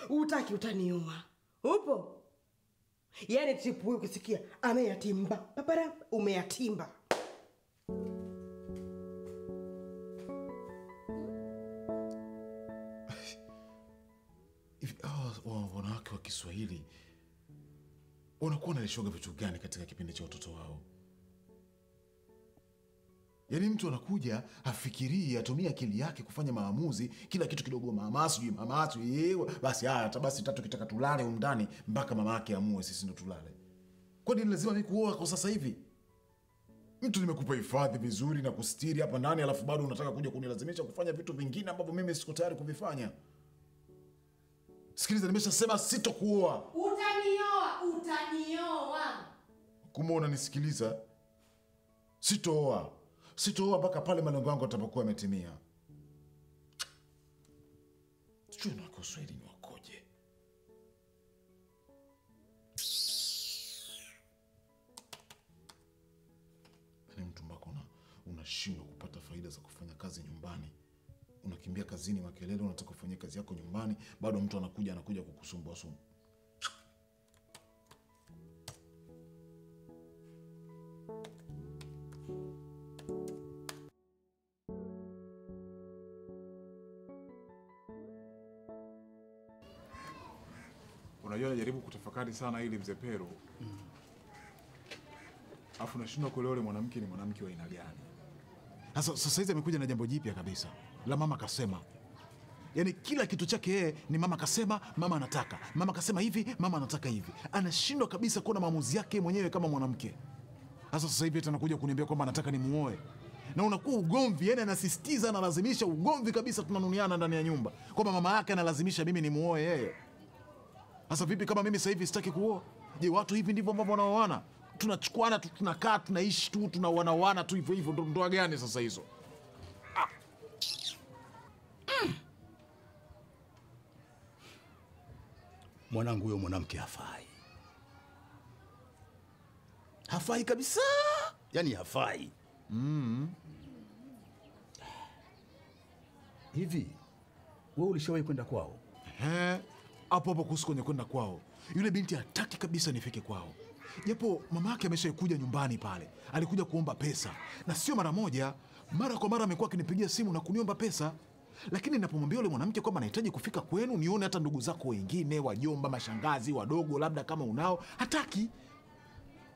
[SPEAKER 2] Utaki utanioa. Upo? Yaani tripu huyu ukisikia ameyatimba. Papara umeyatimba
[SPEAKER 1] wanawake wa Kiswahili wanakuwa wanalishoga vitu gani katika kipindi cha watoto wao? Yaani mtu anakuja afikirii, atumie akili yake kufanya maamuzi, kila kitu kidogo, mama sijui mama yewe, basi haya hata basi tatu kitaka tulale humu ndani mpaka mama yake amue sisi ndo tulale. Kwani ni lazima mimi kuoa kwa sasa hivi? Mtu nimekupa hifadhi vizuri na kustiri hapa ndani, alafu bado unataka kuja kunilazimisha kufanya vitu vingine ambavyo mimi siko tayari kuvifanya. Sikiliza, nimeshasema sitokuoa.
[SPEAKER 10] Utanioa, utanioa.
[SPEAKER 1] Kumbe unanisikiliza? Sitooa, sitooa mpaka pale malengo yangu yatapokuwa yametimia. Sijui na Waswahili ni wakoje? Ni mtu mpaka una- unashindwa kupata faida za kufanya kazi nyumbani, unakimbia kazini, makelele, unataka kufanyia kazi yako nyumbani, bado mtu anakuja anakuja kukusumbua sumbua.
[SPEAKER 11] Unajua, najaribu kutafakari sana ili mzee Pero, afu nashindwa kuelewa yule mwanamke ni mwanamke wa aina gani.
[SPEAKER 1] Sasa sasa hizi amekuja na jambo jipya kabisa la mama kasema. Yaani kila kitu chake yeye ni mama kasema, mama anataka, mama kasema hivi, mama anataka hivi. Anashindwa kabisa kuwa na maamuzi yake mwenyewe kama mwanamke. Sasa sasa hivi anakuja kuniambia kwamba anataka nimuoe, na unakuwa ugomvi. Yani anasisitiza, analazimisha ugomvi kabisa, tunanuniana ndani ya nyumba kwamba mama yake analazimisha mimi nimuoe yeye. Sasa vipi kama mimi sasa hivi sitaki kuoa? Je, watu hivi ndivyo ambavyo wanaoana? Tunachukuana tu, tunakaa tunaishi tu, tunawanawana tu hivyo hivyo. Ndo ndoa gani sasa hizo?
[SPEAKER 5] Mwanangu, huyo mwanamke hafai, hafai kabisa, yani hafai. mm. Hivi wewe ulishawahi kwenda kwao?
[SPEAKER 1] Hapo hapo kuhusu kwenye kwenda kwao, yule binti hataki kabisa nifike kwao, japo mama yake ameshaikuja nyumbani pale, alikuja kuomba pesa, na sio mara moja, mara kwa mara amekuwa akinipigia simu na kuniomba pesa. Lakini napomwambia yule mwanamke kwamba nahitaji kufika kwenu nione hata ndugu zako wengine, wajomba, mashangazi, wadogo, labda kama unao, hataki.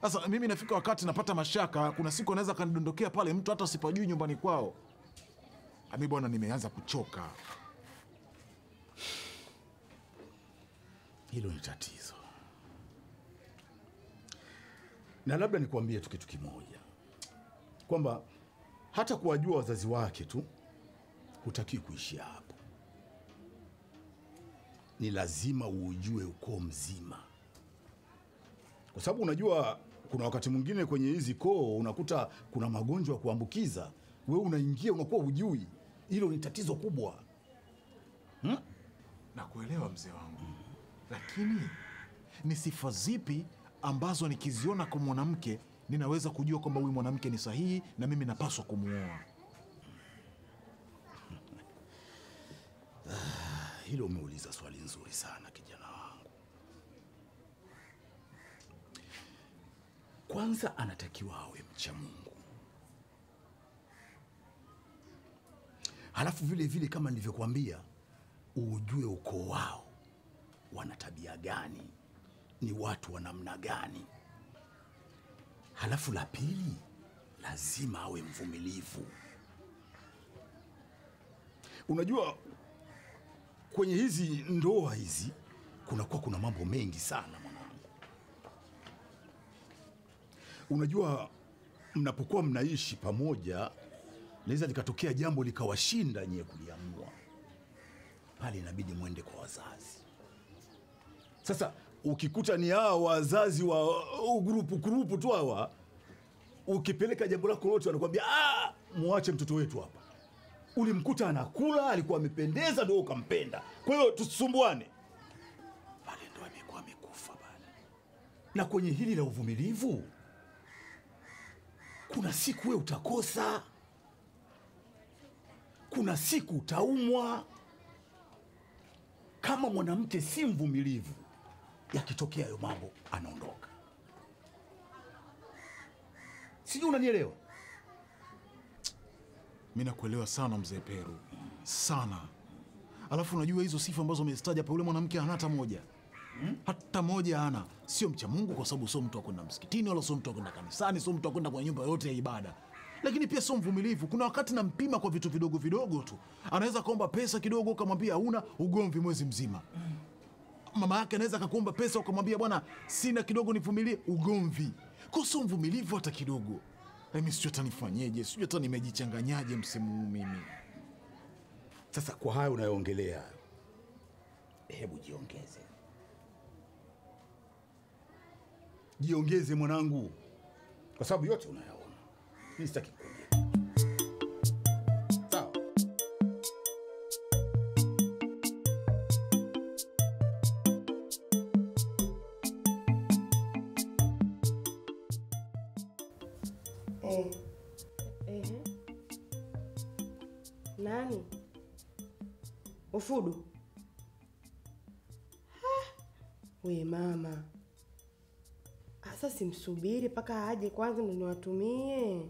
[SPEAKER 1] Sasa mimi nafika wakati napata mashaka, kuna siku anaweza kanidondokea pale mtu hata sipajui nyumbani kwao. Ami bwana, nimeanza kuchoka.
[SPEAKER 5] Hilo ni tatizo, na labda nikuambie tu kitu kimoja, kwamba hata kuwajua wazazi wake tu hutakiwi kuishia hapo. Ni lazima uujue ukoo mzima, kwa sababu unajua kuna wakati mwingine kwenye hizi koo unakuta kuna magonjwa ya kuambukiza, wewe unaingia unakuwa hujui. Hilo ni tatizo kubwa. hmm?
[SPEAKER 1] Nakuelewa mzee wangu, lakini ni sifa zipi ambazo nikiziona kwa mwanamke ninaweza kujua kwamba huyu mwanamke ni sahihi na mimi napaswa kumuoa?
[SPEAKER 5] Hilo umeuliza swali nzuri sana kijana wangu. Kwanza anatakiwa awe mcha Mungu, halafu vile vile kama nilivyokuambia, ujue ukoo wao wana tabia gani, ni watu wa namna gani. Halafu la pili, lazima awe mvumilivu. Unajua, kwenye hizi ndoa hizi kunakuwa kuna mambo mengi sana mwanangu. Unajua, mnapokuwa mnaishi pamoja, naweza likatokea jambo likawashinda nyie kuliamua, pale inabidi mwende kwa wazazi. Sasa ukikuta ni hawa wazazi wa grupu grupu tu hawa, ukipeleka jambo lako lote wanakuambia "Ah, muache mtoto wetu hapa ulimkuta anakula, alikuwa amependeza, ndio ukampenda. Kwa hiyo tusisumbuane. Pale ndo amekuwa amekufa bana. Na kwenye hili la uvumilivu, kuna siku we utakosa, kuna siku utaumwa. Kama mwanamke si mvumilivu, yakitokea hayo mambo, anaondoka. Sijui unanielewa?
[SPEAKER 1] Mi nakuelewa sana mzee Peru, sana. Alafu unajua hizo sifa ambazo umezitaja hapa, yule mwanamke hana hata moja hata moja hana. Sio mcha Mungu kwa sababu sio mtu wa kwenda msikitini, wala sio mtu wa kwenda kanisani, sio mtu wa kwenda kwenye nyumba yote ya ibada, lakini pia sio mvumilivu. Kuna wakati nampima kwa vitu vidogo vidogo tu, anaweza kaomba pesa kidogo, ukamwambia una ugomvi mwezi mzima. Mama yake anaweza akakuomba pesa, ukamwambia bwana, sina kidogo, nivumilie, ugomvi. Kwa sio mvumilivu hata kidogo. Mimi sijui hata nifanyeje, sijui hata nimejichanganyaje msimu huu mimi.
[SPEAKER 5] Sasa kwa hayo unayoongelea, hebu jiongeze, jiongeze mwanangu, kwa sababu yote unayaona. Mimi sitaki
[SPEAKER 2] Ufudu? Ha! We mama, asa simsubiri mpaka aje kwanza ndo niwatumie.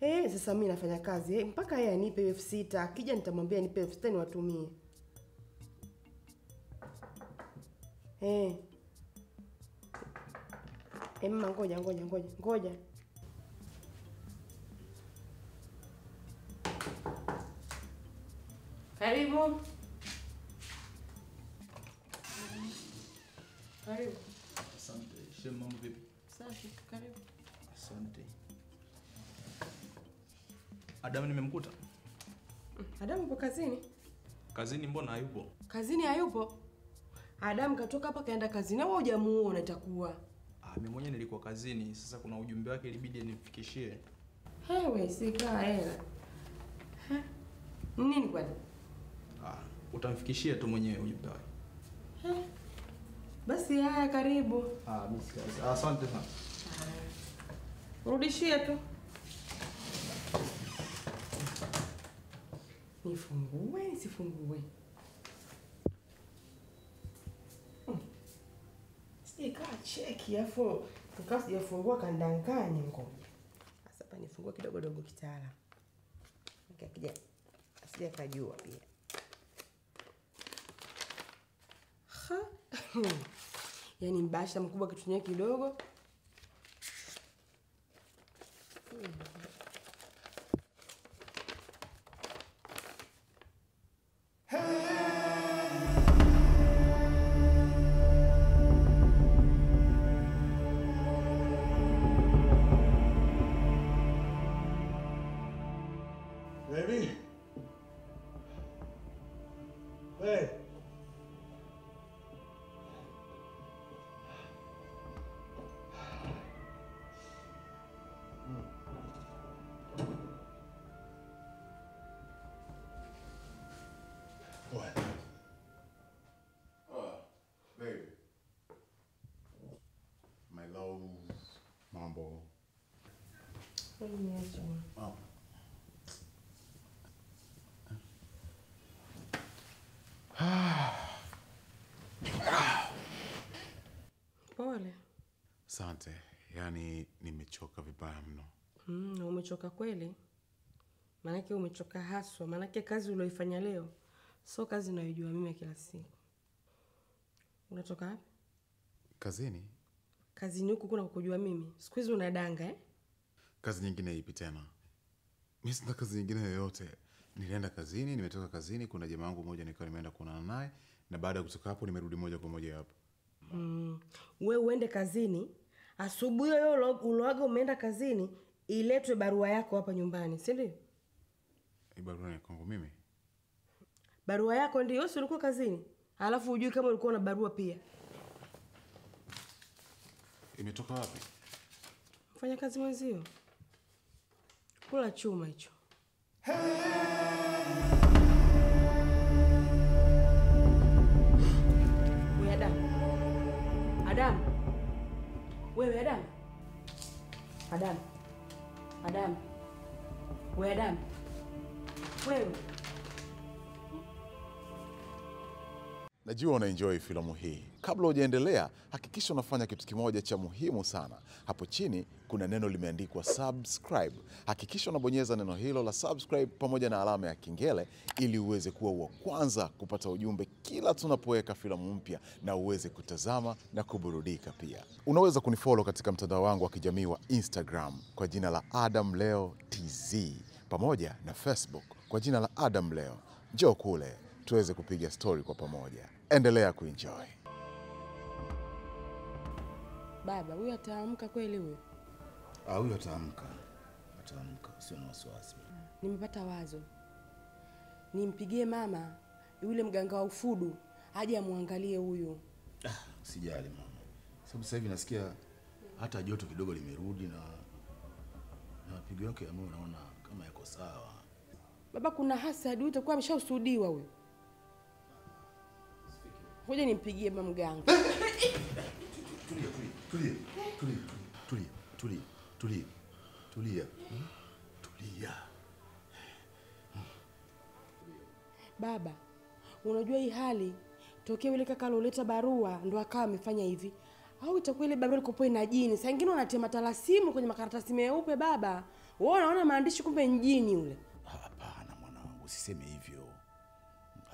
[SPEAKER 2] Eh, sasa mi nafanya kazi hey, mpaka yeye anipe elfu sita. Akija nitamwambia nipe elfu sita niwatumie. Eh. Emma, ngoja ngoja ngoja ngoja. Karibu. Karibu.
[SPEAKER 12] Asante. Shem, mambo vipi?
[SPEAKER 2] Safi, karibu.
[SPEAKER 12] Asante. Adamu nimemkuta
[SPEAKER 2] Adamu kazini?
[SPEAKER 12] kazini, mbona hayupo?
[SPEAKER 2] Kazini hayupo. Adamu katoka hapa kaenda kazini. Wewe hujamuona itakuwa.
[SPEAKER 12] Ah, mimi mwenyewe nilikuwa kazini. Sasa kuna ujumbe wake ilibidi nimfikishie.
[SPEAKER 2] Hewe sikaa hela. Nini kwani?
[SPEAKER 12] Utamfikishia tu mwenyewe ujumbe wake.
[SPEAKER 2] Basi haya karibu.
[SPEAKER 12] Ah, mimi. Asante sana.
[SPEAKER 2] Rudishie tu. Nifungue, sifungue Hmm. Cheki afu nikawa sijafungua kandanganye ngoja. Sasa hapa nifungue kidogo dogo kitaala. Nikakija asija kajua pia. Yaani mbasha mkubwa kitu chenyewe kidogo.
[SPEAKER 5] Baby.
[SPEAKER 2] Niache bwana. Pole.
[SPEAKER 1] Asante, yaani nimechoka vibaya mno.
[SPEAKER 2] Mm, umechoka kweli? Maanake umechoka haswa, maanake kazi ulioifanya leo sio kazi unayojua mimi kila siku. Unatoka wapi?
[SPEAKER 1] Kazini?
[SPEAKER 2] Kazini huku kuna kukujua mimi. Siku hizi unadanga eh?
[SPEAKER 1] Kazi nyingine ipi tena? Mi sina kazi nyingine yoyote. Nilienda kazini, nimetoka kazini, kuna jamaa wangu mmoja nikawa nimeenda kuonana naye, na baada ya kutoka hapo nimerudi moja kwa moja hapa.
[SPEAKER 2] Mm. We uende kazini asubuhi hiyo ulo- uloaga umeenda kazini, iletwe barua yako hapa nyumbani, si ndio?
[SPEAKER 1] Hii barua ni kwangu mimi?
[SPEAKER 2] Barua yako ndio, si ulikuwa kazini, alafu hujui kama ulikuwa na barua pia.
[SPEAKER 1] Imetoka wapi?
[SPEAKER 2] Mfanya kazi mwenzio, kula chuma hicho. Wewe Adamu, Adamu, wewe Adamu, Adamu, Adamu, Wewe Adamu, wewe
[SPEAKER 1] Najua unaenjoy filamu hii. Kabla hujaendelea, hakikisha unafanya kitu kimoja cha muhimu sana. Hapo chini kuna neno limeandikwa subscribe. Hakikisha unabonyeza neno hilo la subscribe pamoja na alama ya kengele ili uweze kuwa wa kwanza kupata ujumbe kila tunapoweka filamu mpya na uweze kutazama na kuburudika pia. Unaweza kunifollow katika mtandao wangu wa kijamii wa Instagram kwa jina la Adam Leo TZ pamoja na Facebook kwa jina la Adam Leo. Njoo kule tuweze kupiga stori kwa pamoja. Endelea kuenjoy.
[SPEAKER 2] baba, huyu ataamka kweli huyu?
[SPEAKER 5] Ah, huyo ataamka, ataamka, sio na wasiwasi.
[SPEAKER 2] Nimepata wazo, nimpigie mama yule mganga wa ufudu aje amwangalie huyu.
[SPEAKER 5] Ah, usijali mama, sababu sasa hivi nasikia hata joto kidogo limerudi na na mapigo yake ya moyo naona kama yako sawa.
[SPEAKER 2] Baba, kuna hasadi, huyu utakuwa ameshausudiwa huyu. Ngoja nimpigie mama mganga.
[SPEAKER 5] Tulia, tulia, tulia, tulia, tulia, tulia, tulia, tulia.
[SPEAKER 2] Baba, unajua hii hali tokea yule kaka alioleta barua ndo akawa amefanya hivi, au itakuwa ile barua ilikopo ina jini? Saa ingine wanatema talasimu kwenye makaratasi meupe baba, wewe unaona maandishi, kumbe ni jini yule.
[SPEAKER 5] Hapana mwanangu, usiseme hivyo,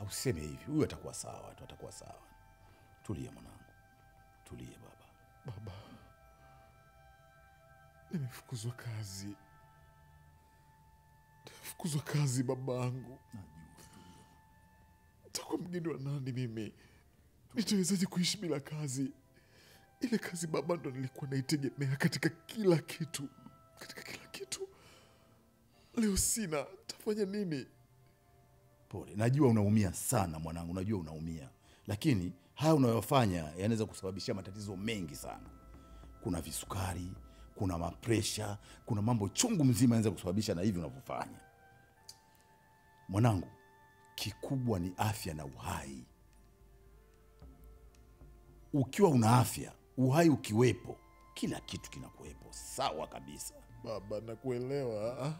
[SPEAKER 5] usiseme hivyo. Huyu atakuwa sawa tu, atakuwa sawa. Tulia mwanangu, tulia baba.
[SPEAKER 1] Baba, nimefukuzwa kazi, nimefukuzwa kazi babangu. Nitakuwa mgeni wa nani mimi? Nitawezaje kuishi bila kazi? Ile kazi baba ndo nilikuwa naitegemea katika kila kitu, katika kila kitu. Leo sina, tafanya nini?
[SPEAKER 5] Pole, najua unaumia sana mwanangu, najua unaumia, lakini haya unayofanya yanaweza kusababishia matatizo mengi sana. Kuna visukari, kuna mapresha, kuna mambo chungu mzima yanaweza kusababisha na hivi unavyofanya. Mwanangu, kikubwa ni afya na uhai. Ukiwa una afya, uhai ukiwepo, kila kitu kinakuwepo sawa kabisa.
[SPEAKER 1] Baba, nakuelewa,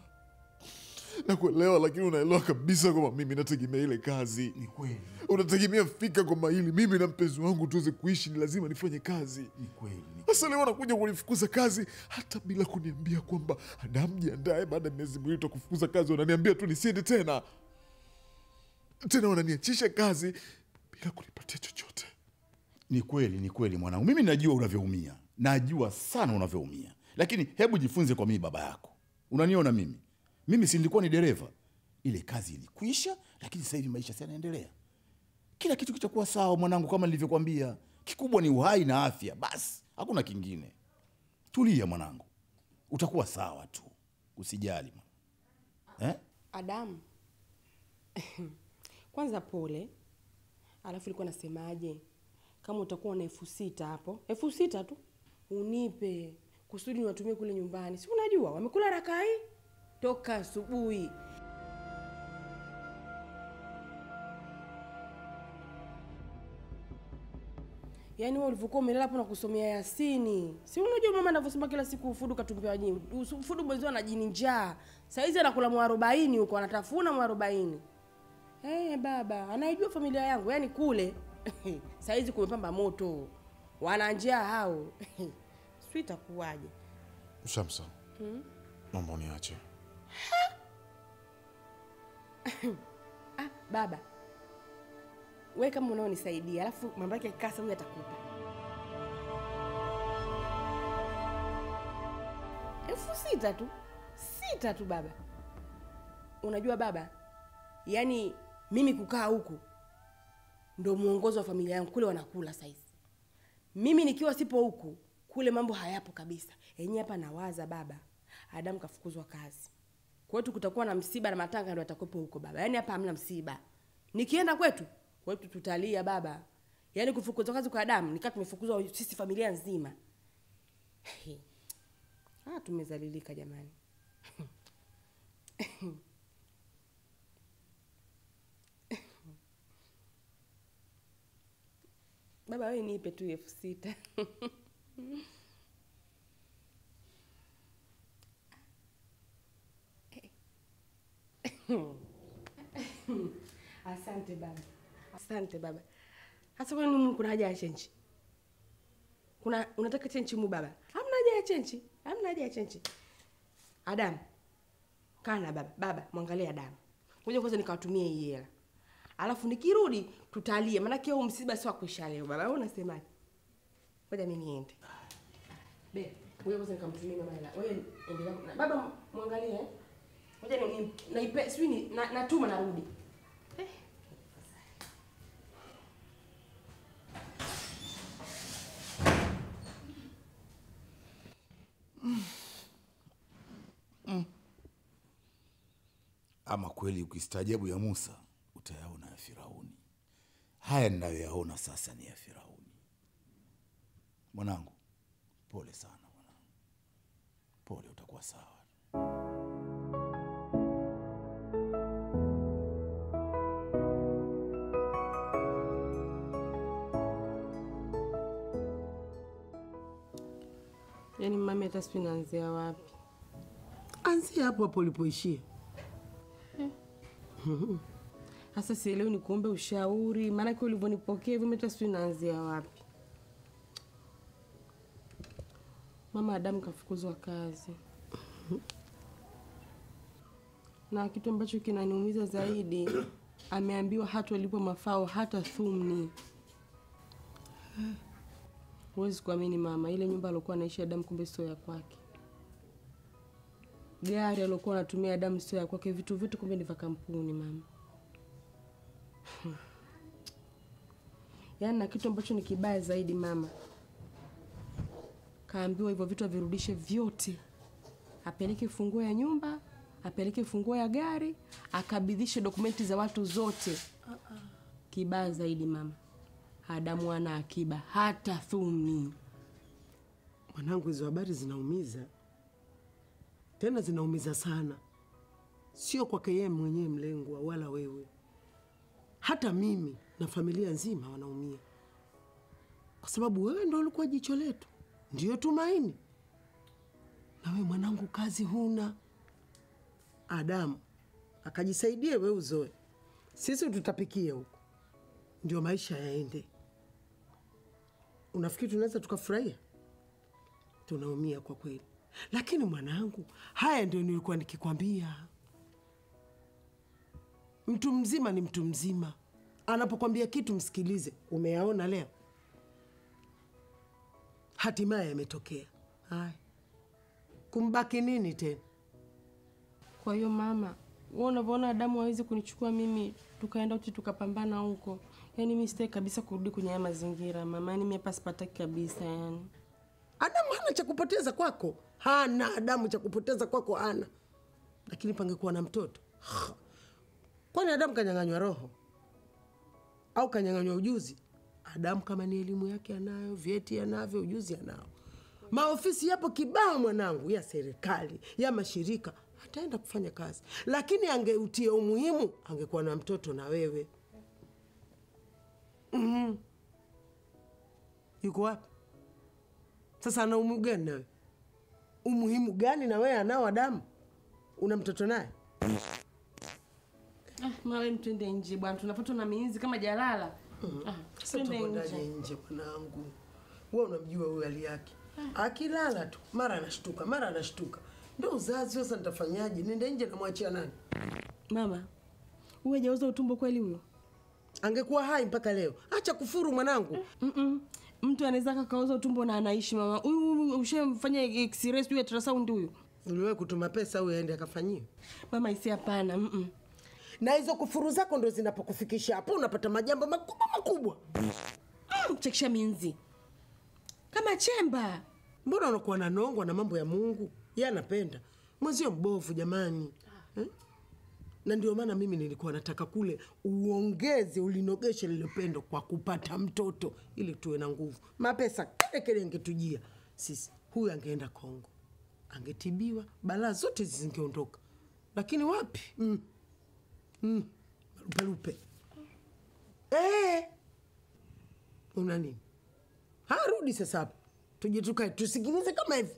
[SPEAKER 1] nakuelewa, lakini unaelewa kabisa kwamba mimi nategemea ile kazi.
[SPEAKER 5] Ni kweli,
[SPEAKER 1] Unategemea fika kwamba ili mimi na mpenzi wangu tuweze kuishi ni lazima nifanye kazi.
[SPEAKER 5] ni kweli,
[SPEAKER 1] Sasa leo anakuja kunifukuza kazi hata bila kuniambia kwamba Adamu, jiandae, baada ya miezi miwili utakufukuza kazi. Wananiambia tu nisiende tena, tena wananiachisha kazi bila kunipatia chochote.
[SPEAKER 5] Ni kweli, ni kweli mwanangu, mimi najua unavyoumia, najua sana unavyoumia, lakini hebu jifunze kwa mimi baba yako. Unaniona mimi, mimi si nilikuwa ni dereva? Ile kazi ilikwisha, lakini sasa hivi maisha sianaendelea kila kitu kitakuwa sawa mwanangu, kama nilivyokwambia. Kikubwa ni uhai na afya, basi hakuna kingine. Tulia mwanangu, utakuwa sawa tu, usijali eh?
[SPEAKER 2] Adamu, kwanza pole, alafu ilikuwa nasemaje, kama utakuwa na elfu sita hapo, elfu sita tu? Unipe. Kusudi niwatumie kule nyumbani, si unajua? Wamekula rakai toka asubuhi. yaani wewe ulivyokuwa umelala hapo na kusomea Yasini, si unajua mama anavyosema kila siku ufudu katumpewa jini, ufudu mwenzio ana jini njaa. Saizi anakula mwarobaini huko, anatafuna mwarobaini. Eh, hey, baba anaijua familia yangu, yaani kule saizi kumepamba moto, wana njaa hao Sio itakuwaje.
[SPEAKER 1] Shamsa,
[SPEAKER 2] Mhm.
[SPEAKER 1] naomba uniache.
[SPEAKER 2] Ah, baba. We kama unaonisaidia alafu mambo yake kasa huyu atakupa. Elfu sita tu. Sita tu baba. Unajua baba yaani mimi kukaa huku ndo mwongozo wa familia yangu kule wanakula saizi. Mimi nikiwa sipo huku kule mambo hayapo kabisa. Yenyewe hapa nawaza baba. Adamu kafukuzwa kazi kwetu kutakuwa na msiba na matanga ndo atakwepo huko baba. Yaani hapa hamna msiba. Nikienda kwetu kwetu tutalia baba. Yaani kufukuzwa kazi kwa damu, nikaa tumefukuzwa sisi familia nzima. Ah, tumezalilika jamani. Baba wewe nipe tu elfu sita asante baba. Asante baba. Hasa kwani Mungu kuna haja ya chenchi? Kuna unataka chenchi mu baba? Hamna haja ya chenchi. Hamna haja ya chenchi. Adam. Kana na baba. Baba mwangalie Adam. ngoja kwanza nikawatumie hii hela. Alafu nikirudi tutalia maana kio msiba sio kuisha leo baba. Wewe unasemaje? Ngoja mimi niende. Be ngoja kwanza nikamtumie mama hela. Wewe endelea. Baba mwangalie eh? Ngoja ni, naipe sijui ni na, natuma narudi eh.
[SPEAKER 5] Ama kweli ukistaajabu ya Musa utayaona ya Firauni. Haya ninayoyaona sasa ni ya Firauni. Mwanangu, pole sana mwanangu, pole, utakuwa sawa.
[SPEAKER 2] Yaani mami hata sijui naanzia wapi.
[SPEAKER 4] Anzia hapo hapo ulipoishia.
[SPEAKER 2] hasa sielewi ni kuombe ushauri maanake ulivyonipokea hivyo mimi hata sijui naanzia wapi. Mama adamu kafukuzwa kazi. Na kitu ambacho kinaniumiza zaidi ameambiwa hata walipo mafao hata thumni huwezi kuamini mama ile nyumba aliokuwa anaishi adamu kumbe sio ya kwake. Gari aliokuwa anatumia adamu sio ya kwake vitu vyote kumbe ni vya kampuni mama. Yaani na kitu ambacho ni kibaya zaidi mama kaambiwa hivyo vitu avirudishe vyote. Apeleke funguo ya nyumba apeleke funguo ya gari akabidhishe dokumenti za watu zote. Kibaya zaidi mama adamu ana akiba hata thumni.
[SPEAKER 4] Mwanangu, hizo habari zinaumiza, tena zinaumiza sana, sio kwake yeye mwenyewe mlengwa, wala wewe, hata mimi na familia nzima wanaumia, kwa sababu wewe ndo ulikuwa jicho letu, ndiyo tumaini. Na wewe mwanangu, kazi huna. Adamu akajisaidie, we uzoe, sisi tutapikie huko, ndio maisha yaende. Unafikiri tunaweza tukafurahia? tunaumia kwa kweli, lakini mwanangu, haya ndio nilikuwa nikikwambia. Mtu mzima ni mtu mzima, anapokwambia kitu msikilize. Umeyaona leo, hatimaye yametokea. Haya, kumbaki nini tena?
[SPEAKER 2] kwa hiyo mama wewe unavyoona adamu hawezi kunichukua mimi tukaenda uti tukapambana huko yaani mi sitaki kabisa kurudi kwenye haya mazingira mama yaani mi hapa sipataki kabisa yani
[SPEAKER 4] Adamu hana cha kupoteza kwako, hana Adamu cha kupoteza kwako, hana. Lakini pangekuwa na mtoto, kwani Adamu kanyang'anywa roho au kanyang'anywa ujuzi? Adamu kama ni elimu yake anayo, vyeti anavyo, ujuzi anao, maofisi yapo kibao mwanangu, ya serikali ya mashirika, ataenda kufanya kazi. Lakini angeutia umuhimu, angekuwa na mtoto na wewe. Mhm. yuko wapi sasa ana umuhimu gani nawe umuhimu gani na wewe anao adamu una mtoto naye
[SPEAKER 2] Ah, mawe mtwende nje bwana, tunapatwa na miinzi kama jalala. Ah,
[SPEAKER 4] Sasa
[SPEAKER 2] twende
[SPEAKER 4] tuko ndani
[SPEAKER 2] nje.
[SPEAKER 4] nje mwanangu, wewe unamjua huyu hali yake, akilala tu mara anashtuka mara anashtuka, ndio uzazi. Sasa nitafanyaje? Nende nje namwachia nani?
[SPEAKER 2] Mama, Uwe jauza utumbo kweli huyo?
[SPEAKER 4] Angekuwa hai mpaka leo. Acha kufuru mwanangu.
[SPEAKER 2] Mm-mm. Mtu anaweza kakauza utumbo na anaishi mama. Huyu ushamfanya x-ray sio ultrasound huyu.
[SPEAKER 4] Uliwahi kutuma pesa huyu aende akafanyiwe?
[SPEAKER 2] Mama isi hapana. Mm-mm.
[SPEAKER 4] Na hizo kufuru zako ndo zinapokufikisha hapo, unapata majambo makubwa makubwa.
[SPEAKER 2] Mm, chekisha minzi. Kama chemba.
[SPEAKER 4] Mbona unakuwa na nongwa na mambo ya Mungu? Yeye anapenda mwenzio mbovu jamani eh? Na ndio maana mimi nilikuwa nataka kule uongeze, ulinogeshe lile pendo kwa kupata mtoto, ili tuwe na nguvu. Mapesa kile angetujia sisi, huyu angeenda Kongo, angetibiwa, balaa zote zingeondoka. Lakini wapi? mm. Mm. Malupelupe eh. Una nini? harudi sasa hapa tuje tukae tusikilize kama hivi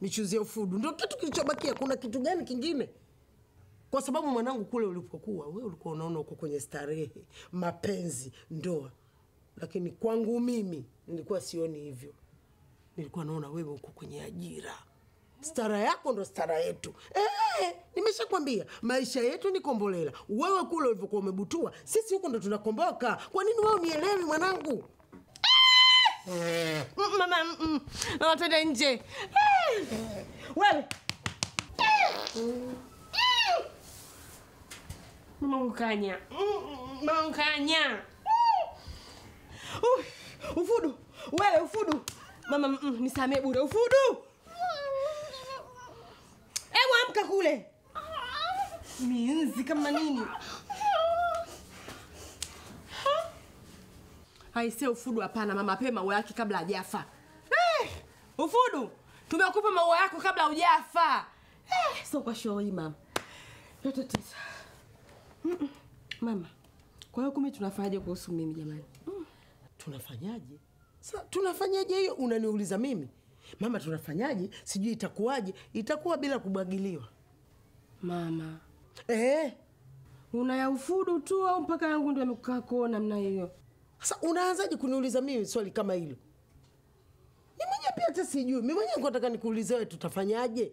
[SPEAKER 4] michuzi ya ufudu ndio kitu kilichobakia kuna kitu gani kingine kwa sababu mwanangu kule ulipokuwa wewe ulikuwa unaona uko kwenye starehe mapenzi ndoa. Lakini kwangu mimi nilikuwa sioni hivyo. Nilikuwa naona wewe uko kwenye ajira. Stara yako ndo stara yetu. Eh, nimeshakwambia maisha yetu ni kombolela. Wewe kule ulivyokuwa umebutua sisi huko ndo tunakomboka. Kwa nini wewe unielewi mwanangu?
[SPEAKER 2] Mm, Mama, mm, mm. mama twende nje. Wewe. Mama ukanya. Mm, Mama ukanya. Uh, Ufudu. Wewe ufudu. Mama mm, mm, nisamee bure ufudu. Ewa amka kule. minzi kama nini? aise ufudu hapana mama, apewe maua yake kabla hajafa. Eh, ufudu, tumekupa maua yako kabla hujafa. Eh, so kwa shauri mama. Yote tisa. Mm-mm. Mama, kwa hiyo kumi tunafanyaje kuhusu mimi jamani? Mm.
[SPEAKER 4] tunafanyaje? Tunafanyaje hiyo? Unaniuliza mimi. Mama tunafanyaje? Sijui itakuwaje. Itakuwa bila kubwagiliwa.
[SPEAKER 2] Mama,
[SPEAKER 4] eh,
[SPEAKER 2] una ya tu au mpaka yangu ndio amekukaa koo namna hiyo?
[SPEAKER 4] sasa unaanzaje kuniuliza mimi swali kama hilo? Mi mwenyewe pia hata sijui. Mimi mwenyewe nataka nikuulize wewe tutafanyaje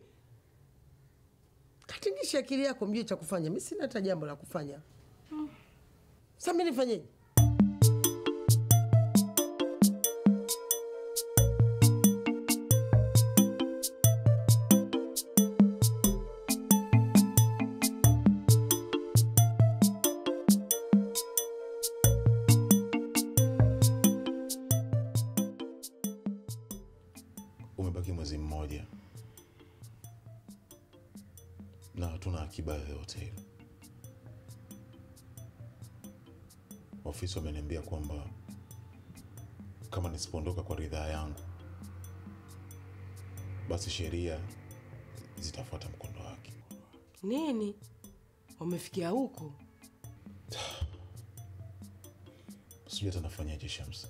[SPEAKER 4] katingisha akili yako mjue cha kufanya. Mi sina hata jambo la kufanya. Sasa mi nifanyeje
[SPEAKER 2] Wamefikia huko?
[SPEAKER 1] Sijui hata nafanyaje, Shams.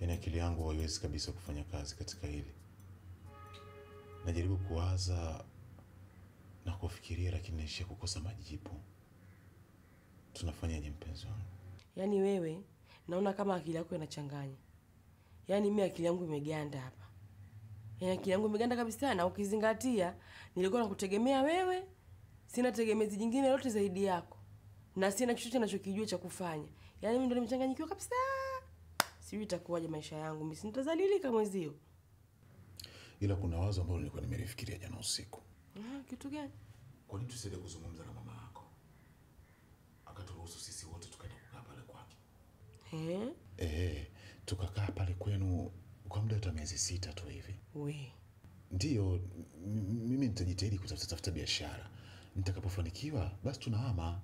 [SPEAKER 1] Yaani akili yangu haiwezi kabisa kufanya kazi katika hili. Najaribu kuwaza na kufikiria, lakini naishia kukosa majibu. Tunafanyaje mpenzi wangu?
[SPEAKER 2] Yaani wewe naona kama akili yako inachanganya. Yaani mimi akili yangu imeganda hapa. Yaani akili yangu imeganda kabisa na ukizingatia nilikuwa nakutegemea wewe. Sina tegemezi jingine lote zaidi yako. Na sina chochote ninachokijua cha kufanya. Yaani mimi ndo nimechanganyikiwa kabisa. Sijui itakuwaje maisha yangu. Mimi sintazalilika mwezio.
[SPEAKER 1] Ila kuna wazo ambalo nilikuwa nimelifikiria jana usiku.
[SPEAKER 2] Mm, kitu gani?
[SPEAKER 1] Kwa nini tusiende kuzungumza na mama yako, akaturuhusu sisi wote tukaenda kukaa pale kwake?
[SPEAKER 2] Eh?
[SPEAKER 1] Eh, tukakaa pale kwenu kwa muda hata miezi sita tu hivi.
[SPEAKER 2] We.
[SPEAKER 1] Ndiyo, mimi nitajitahidi kutafuta tafuta biashara. Nitakapofanikiwa basi tunahama.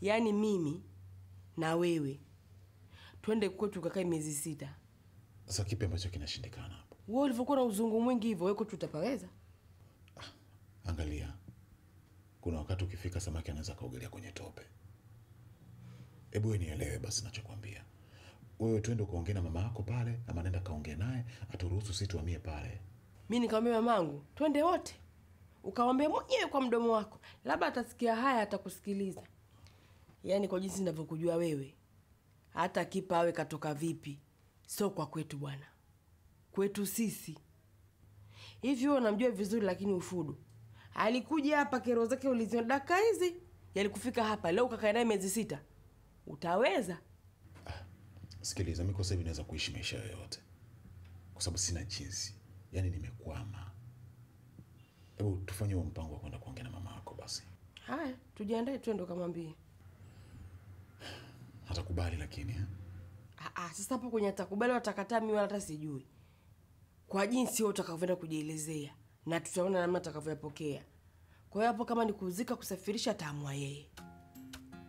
[SPEAKER 2] Yaani mimi na wewe twende kwetu ukakae miezi sita.
[SPEAKER 1] Sasa kipi ambacho kinashindikana hapo?
[SPEAKER 2] Wewe ulivyokuwa na uzungu mwingi hivyo, wewe kwetu utapaweza?
[SPEAKER 1] Angalia, kuna wakati ukifika samaki anaweza kaogelea kwenye tope. Hebu wewe nielewe basi nachokwambia.
[SPEAKER 6] wewe twende ukaongea na mama yako pale ama nenda kaongea naye aturuhusu sisi tuhamie pale
[SPEAKER 2] mi nikamwambia mamangu twende wote ukawambia mwenyewe kwa mdomo wako labda atasikia haya atakusikiliza. Yaani kwa jinsi ninavyokujua wewe hata kipa awe katoka vipi sio kwa kwetu bwana. Kwetu sisi. Hivi wewe unamjua vizuri lakini ufudu. Alikuja hapa kero zake uliziona dakika hizi yalikufika hapa leo ukakae naye miezi sita. Utaweza?
[SPEAKER 6] Sikiliza mi kwa sasa naweza kuishi maisha yoyote. Kwa sababu sina jinsi. Yaani nimekwama hebu tufanye huo mpango wa kwenda kuongea na mama yako basi.
[SPEAKER 2] Haya tujiandae twende ukamwambie.
[SPEAKER 6] Atakubali lakini eh?
[SPEAKER 2] Ah, ah, sasa hapo kwenye atakubali atakataa, mimi wala hata sijui. Kwa jinsi wewe utakavyoenda kujielezea na tutaona namna atakavyoyapokea. Kwa hiyo hapo kama ni kuzika kusafirisha ataamua yeye.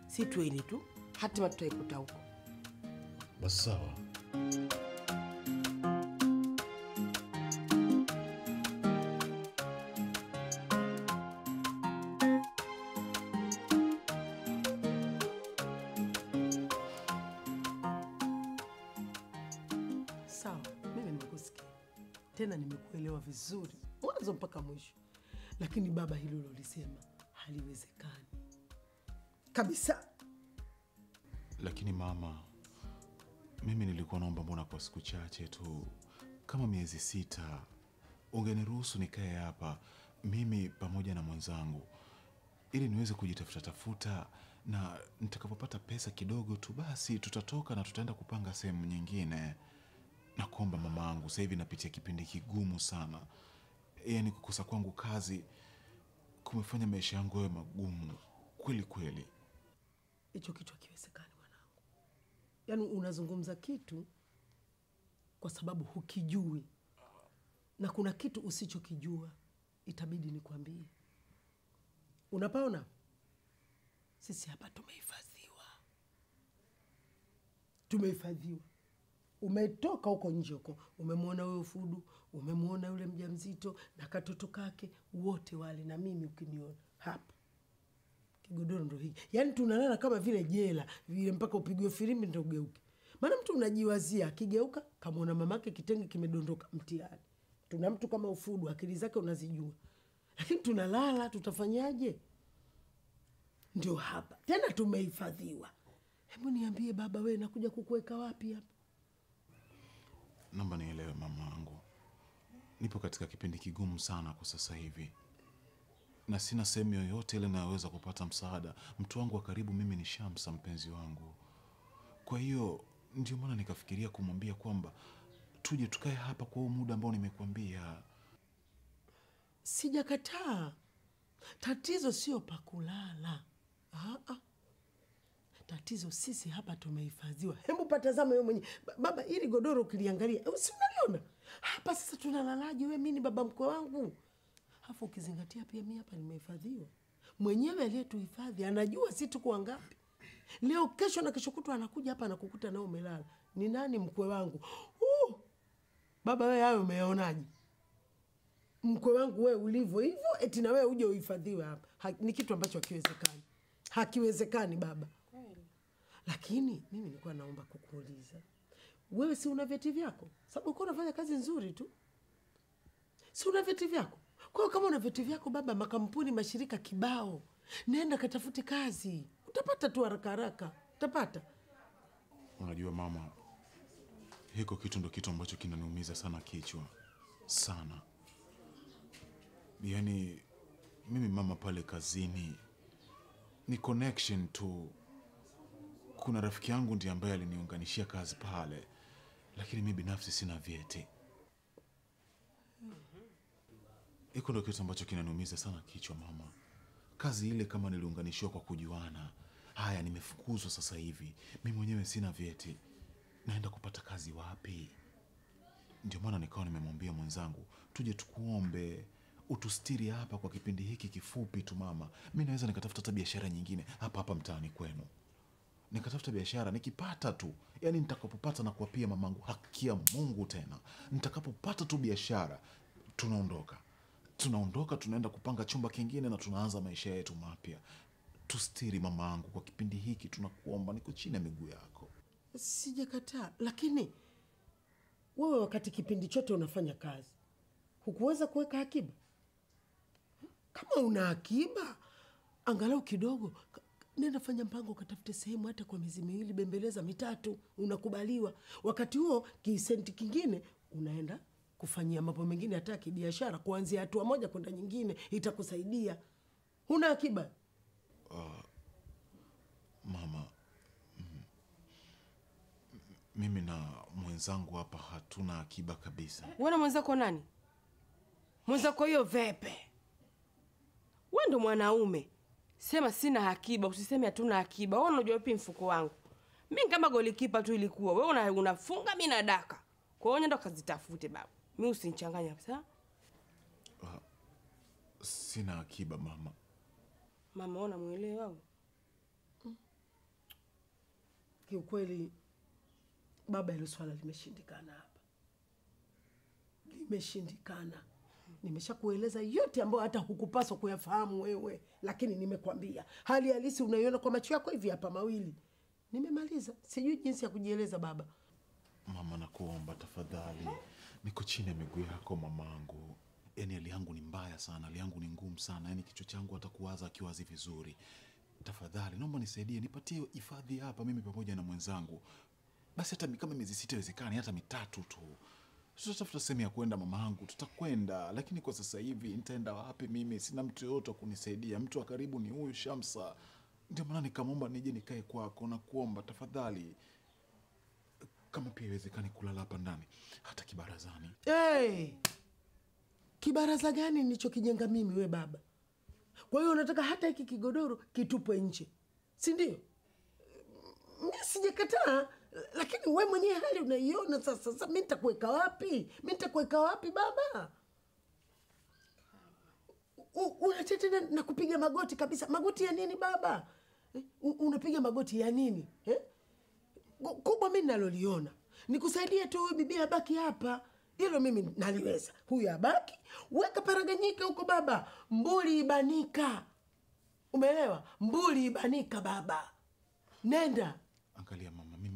[SPEAKER 2] Si tweni tu hatima tutaikuta huko.
[SPEAKER 6] Basi Sawa,
[SPEAKER 4] lakini baba, hilo lolisema haliwezekani kabisa.
[SPEAKER 1] Lakini mama, mimi nilikuwa naomba mbona kwa siku chache tu, kama miezi sita, ungeniruhusu nikae hapa mimi pamoja na mwenzangu, ili niweze kujitafuta tafuta, na nitakapopata pesa kidogo tu, basi tutatoka na tutaenda kupanga sehemu nyingine. Nakuomba mamangu, sasa hivi napitia kipindi kigumu sana, yaani kukosa kwangu kazi kumefanya maisha yangu yawe magumu kweli kweli.
[SPEAKER 4] Hicho kitu hakiwezekani mwanangu, yaani unazungumza kitu kwa sababu hukijui, na kuna kitu usichokijua, itabidi nikwambie. Unapaona, sisi hapa tumehifadhiwa, tumehifadhiwa. Umetoka huko nje huko, umemwona huyo Fudu, umemwona yule mjamzito na katoto kake, wote wale, na mimi ukiniona hapa kigodoro ndo hiki, Yani tunalala kama vile jela vile, mpaka upigwe filimbi ndo ugeuke. Maana mtu unajiwazia, akigeuka kamwona mamake kitenge kimedondoka, mtihani. Tuna mtu kama Ufudu, akili zake unazijua, lakini tunalala, tutafanyaje? Ndio hapa tena tumehifadhiwa. Hebu niambie baba, we nakuja kukuweka wapi hapa?
[SPEAKER 1] Naomba nielewe mamangu, nipo katika kipindi kigumu sana kwa sasa hivi, na sina sehemu yoyote ile inayoweza kupata msaada. Mtu wangu wa karibu mimi ni Shamsa, mpenzi wangu. Kwa hiyo ndio maana nikafikiria kumwambia kwamba tuje tukae hapa kwa huu muda ambao nimekuambia.
[SPEAKER 4] Sijakataa, tatizo sio pa kulala. Ah, ah. Tatizo sisi hapa tumehifadhiwa. Hebu patazama wewe mwenyewe baba, ili godoro ukiliangalia, si unaliona hapa sasa? tunalalaji we mini ni baba mkwe wangu, alafu ukizingatia pia mi hapa nimehifadhiwa. Mwenyewe aliyetuhifadhi anajua si tuko wangapi. Leo kesho na kesho kutwa anakuja hapa anakukuta nao umelala. Ni nani mkwe wangu? Uh, baba wewe hayo umeyaonaje? mkwe wangu wewe ulivyo hivyo, eti na wewe uje uhifadhiwe hapa ha, ni kitu ambacho hakiwezekani, hakiwezekani baba. Lakini mimi nilikuwa naomba kukuuliza wewe, si una vyeti vyako? Sababu uko unafanya kazi nzuri tu, si una vyeti vyako? Kwa hiyo kama una vyeti vyako baba, makampuni mashirika kibao, nenda katafute kazi, utapata tu haraka haraka, utapata.
[SPEAKER 1] Unajua mama, hiko kitu ndo kitu ambacho kinaniumiza sana kichwa sana. Yaani mimi mama, pale kazini ni connection tu. Kuna rafiki yangu ndiye ambaye aliniunganishia kazi pale, lakini mi binafsi sina vyeti. Iko ndo kitu ambacho kinaniumiza sana kichwa mama. Kazi ile kama niliunganishiwa kwa kujuana, haya nimefukuzwa sasa hivi, mi mwenyewe sina vyeti, naenda kupata kazi wapi? Ndio maana nikawa nimemwambia mwenzangu tuje tukuombe utustiri hapa kwa kipindi hiki kifupi tu mama. Mi naweza nikatafuta hata biashara nyingine hapa hapa mtaani kwenu, nikatafuta biashara nikipata tu, yani nitakapopata na kuapia mamangu, hakia Mungu tena, nitakapopata tu biashara tunaondoka, tunaondoka, tunaenda kupanga chumba kingine na tunaanza maisha yetu mapya. Tustiri mamangu kwa kipindi hiki, tunakuomba, niko chini ya miguu yako.
[SPEAKER 4] Sijakataa, lakini wewe wakati kipindi chote unafanya kazi hukuweza kuweka akiba? Kama una akiba angalau kidogo, nenda fanya mpango, ukatafute sehemu hata kwa miezi miwili, bembeleza mitatu, unakubaliwa. Wakati huo kisenti kingine unaenda kufanyia mambo mengine, hata kibiashara, kuanzia hatua moja kwenda nyingine, itakusaidia. Huna akiba?
[SPEAKER 1] uh, Mama, mm, mimi na mwenzangu hapa hatuna akiba kabisa.
[SPEAKER 2] Wewe mwenzako nani? Mwenzako hiyo vepe. Wewe ndo mwanaume. Sema sina akiba, usiseme hatuna akiba. Wewe unajua vipi mfuko wangu? Mimi kama golikipa tu ilikuwa. Wewe una, unafunga mimi nadaka. Kwa hiyo nenda kazitafute baba. Mimi usinichanganye kabisa.
[SPEAKER 1] Sina akiba mama.
[SPEAKER 2] Mama ona muelewa au?
[SPEAKER 4] Kiukweli baba, hilo swala limeshindikana hapa, limeshindikana. Nimeshakueleza yote ambayo hata hukupaswa kuyafahamu wewe, lakini nimekwambia hali halisi unaiona kwa macho yako hivi hapa mawili. Nimemaliza, sijui jinsi ya kujieleza baba.
[SPEAKER 1] Mama, nakuomba tafadhali, niko chini ya miguu yako mamangu. yani hali yangu ni mbaya sana, hali yangu ni ngumu sana, yani kichwa changu hata kuwaza akiwazi vizuri. Tafadhali naomba nisaidie, nipatie hifadhi hapa, mimi pamoja na mwenzangu, basi hata kama miezi sita iwezekani, hata mitatu tu. Tutatafuta sehemu ya kwenda mamaangu, tutakwenda, lakini kwa sasa hivi nitaenda wapi? Mimi sina mtu yoyote wa kunisaidia, mtu wa karibu ni huyu Shamsa. Ndio maana nikamwomba nije nikae kwako, na kuomba tafadhali kama pia iwezekani kulala hapa ndani hata kibarazani.
[SPEAKER 4] Hey! Kibaraza gani nilichokijenga mimi we baba? Kwa hiyo unataka hata hiki kigodoro kitupwe nje, si ndio? Mimi sijakataa, lakini we mwenyewe hali unaiona sasa. Sasa mi nitakuweka wapi? Mi nitakuweka wapi baba? Unacha tena na kupiga magoti kabisa. Magoti ya nini baba? Eh, Unapiga magoti ya nini eh? Kubwa mi naloliona nikusaidie tu huyu bibi abaki hapa hilo mimi naliweza huyu abaki weka paraganyika huko baba mbuli ibanika umeelewa mbuli ibanika baba nenda
[SPEAKER 1] Angalia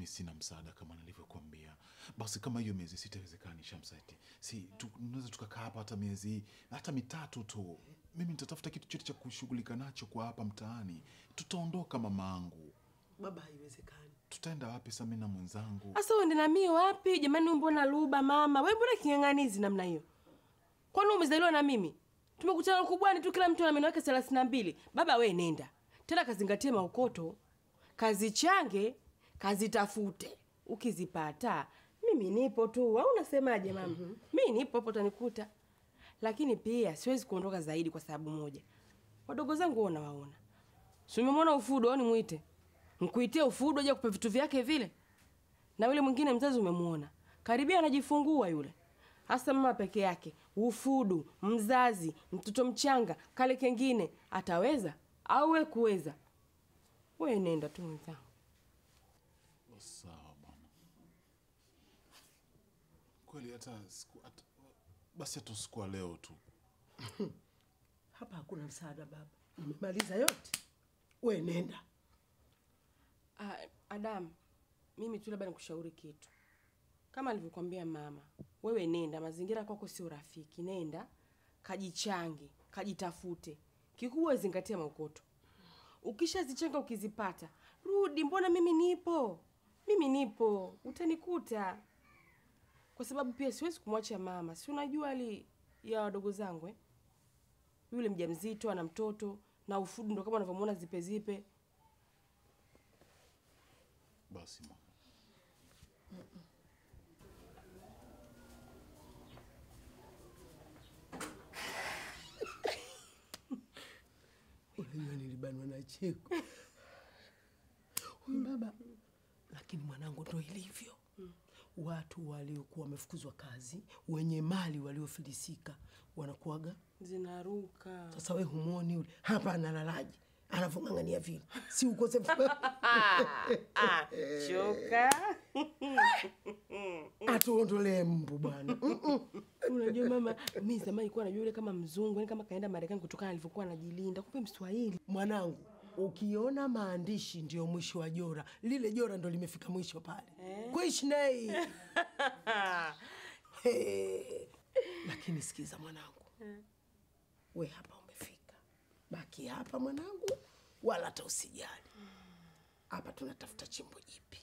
[SPEAKER 1] sina msaada kama nilivyokuambia. Basi kama hiyo miezi sita iwezekani, Shamsati, si tu- tunaweza tukakaa hapa hata miezi hata mitatu tu. Mimi nitatafuta kitu chote cha kushughulika nacho kwa hapa mtaani. Tutaondoka mamaangu,
[SPEAKER 4] baba haiwezekani
[SPEAKER 1] tutaenda wapi sasa mimi na mwenzangu?
[SPEAKER 2] Sasa uende na mimi wapi? Jamani wewe mbona luba mama? Wewe mbona king'ang'anizi namna hiyo? Kwani umezaliwa na mimi? Tumekutana ukubwani tu kila mtu ana meno yake thelathini na mbili. Baba we nenda. Tena kazingatie maukoto. Kazichange, kazitafute. Ukizipata, mimi nipo tu. Au unasemaje mama? mm -hmm. Mimi nipo hapo utanikuta. Lakini pia siwezi kuondoka zaidi kwa sababu moja. Wadogo zangu wao nawaona. Si umemwona Ufudo au nimuite? Mkuitie Ufudo aje kupa vitu vyake vile? na yule mwingine mzazi umemwona karibia anajifungua yule hasa mama peke yake ufudu mzazi mtoto mchanga kale kengine ataweza au we kuweza we nenda tu mwenzangu
[SPEAKER 1] Sawa bwana, kweli hata siku hata, basi hata siku wa leo tu
[SPEAKER 4] hapa hakuna msaada baba nimemaliza yote we nenda
[SPEAKER 2] Ah, Adam, mimi tu labda nikushauri kitu. Kama alivyokuambia mama, wewe nenda, mazingira kwako sio rafiki. Nenda kajichange, kajitafute. Kikubwa zingatia maukoto. Ukishazichanga ukizipata, rudi. Mbona mimi nipo, mimi nipo, utanikuta. Kwa sababu pia siwezi kumwacha mama, si unajua hali ya wadogo zangu eh? Yule mjamzito ana mtoto na ufudu ndo kama unavyomwona zipe zipe.
[SPEAKER 1] basi mama.
[SPEAKER 4] unajua nilibanwa na cheko huyu baba lakini mwanangu ndo ilivyo mm. watu waliokuwa wamefukuzwa kazi wenye mali waliofilisika wanakuaga
[SPEAKER 2] Zinaruka.
[SPEAKER 4] sasa we humwoni ule hapa analalaji anavyong'ang'ania vile si ukosefu
[SPEAKER 2] Choka.
[SPEAKER 4] atuondolee mbu bwana.
[SPEAKER 2] Unajua mama, mi zamani kuwa najua yule kama mzungu, yani kama kaenda Marekani kutokana alivyokuwa anajilinda, kumbe Mswahili.
[SPEAKER 4] mwanangu ukiona maandishi ndio mwisho wa jora. Lile jora ndo limefika mwisho pale. Eh. kuishnei Hey. lakini sikiza mwanangu. Eh. we hapa umefika. Baki hapa mwanangu wala hata usijali. Hapa tunatafuta chimbo jipya.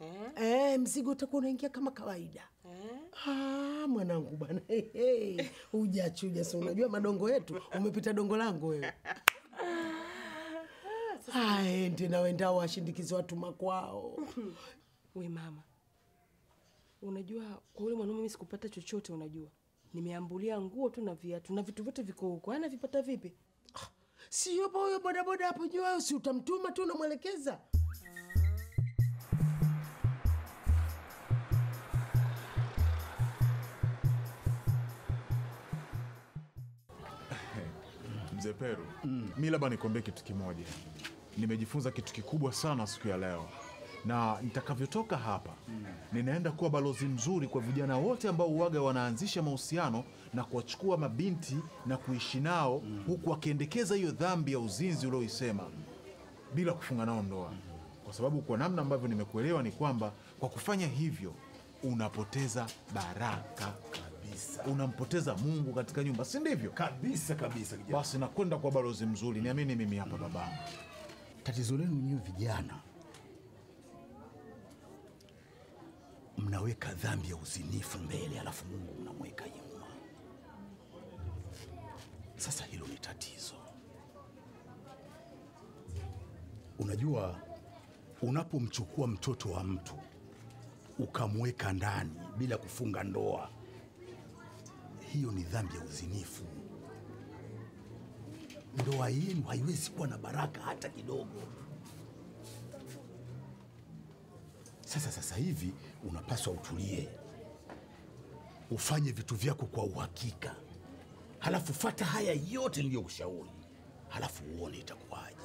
[SPEAKER 4] Eh, Eh, mzigo utakuwa unaingia kama kawaida. Eh. Ah, mwanangu bwana. Hey, hey. ujachuja si unajua madongo yetu. Umepita dongo langu wewe aende na wendao washindikizi watu makwao.
[SPEAKER 2] We mama. Unajua kwa ule mwanaume mimi sikupata chochote unajua. Nimeambulia nguo tu na viatu na vitu vyote viko huko. Ana vipata vipi?
[SPEAKER 4] Si yupo huyo bodaboda hapo juu au si utamtuma tu unamwelekeza?
[SPEAKER 1] Mzee Peru, mi labda nikuambie kitu kimoja. Nimejifunza kitu kikubwa sana siku ya leo, na nitakavyotoka hapa ninaenda kuwa balozi mzuri kwa vijana wote ambao uwaga wanaanzisha mahusiano na kuwachukua mabinti na kuishi nao huku wakiendekeza hiyo dhambi ya uzinzi ulioisema bila kufunga nao ndoa, kwa sababu kwa namna ambavyo nimekuelewa ni kwamba kwa kufanya hivyo unapoteza baraka kabisa, unampoteza Mungu katika nyumba, si ndivyo?
[SPEAKER 5] Kabisa kabisa kijana.
[SPEAKER 1] Basi nakwenda kwa balozi mzuri, niamini mimi hapa babangu.
[SPEAKER 5] Tatizo lenu nyinyi vijana, mnaweka dhambi ya uzinifu mbele, alafu Mungu mnamweka nyuma. Sasa hilo ni tatizo. Unajua, unapomchukua mtoto wa mtu ukamweka ndani bila kufunga ndoa, hiyo ni dhambi ya uzinifu. Ndoa yenu haiwezi kuwa na baraka hata kidogo. Sasa sasa hivi unapaswa utulie, ufanye vitu vyako kwa uhakika, halafu fata haya yote niliyokushauri, halafu uone itakuwaje.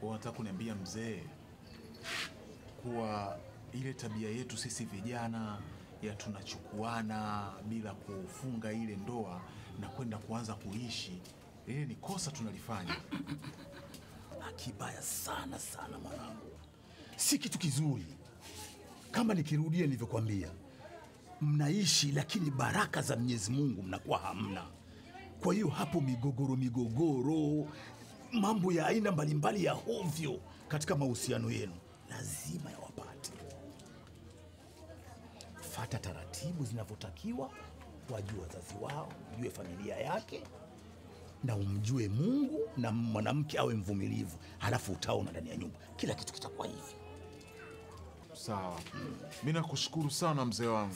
[SPEAKER 1] Kwa nataka kuniambia mzee kuwa ile tabia yetu sisi vijana ya tunachukuana bila kufunga ile ndoa na kwenda kuanza kuishi, ile ni kosa tunalifanya.
[SPEAKER 5] Kibaya sana sana mwanangu, si kitu kizuri. Kama nikirudia nilivyokwambia, mnaishi lakini baraka za Mwenyezi Mungu mnakuwa hamna. Kwa hiyo hapo migogoro migogoro, mambo ya aina mbalimbali ya hovyo katika mahusiano yenu lazima yawapate. Fata taratibu zinavyotakiwa, wajue wazazi wao, jue familia yake na umjue Mungu na mwanamke awe mvumilivu, halafu utaona ndani ya nyumba kila kitu kitakuwa hivi.
[SPEAKER 1] Sawa, mi nakushukuru sana mzee wangu,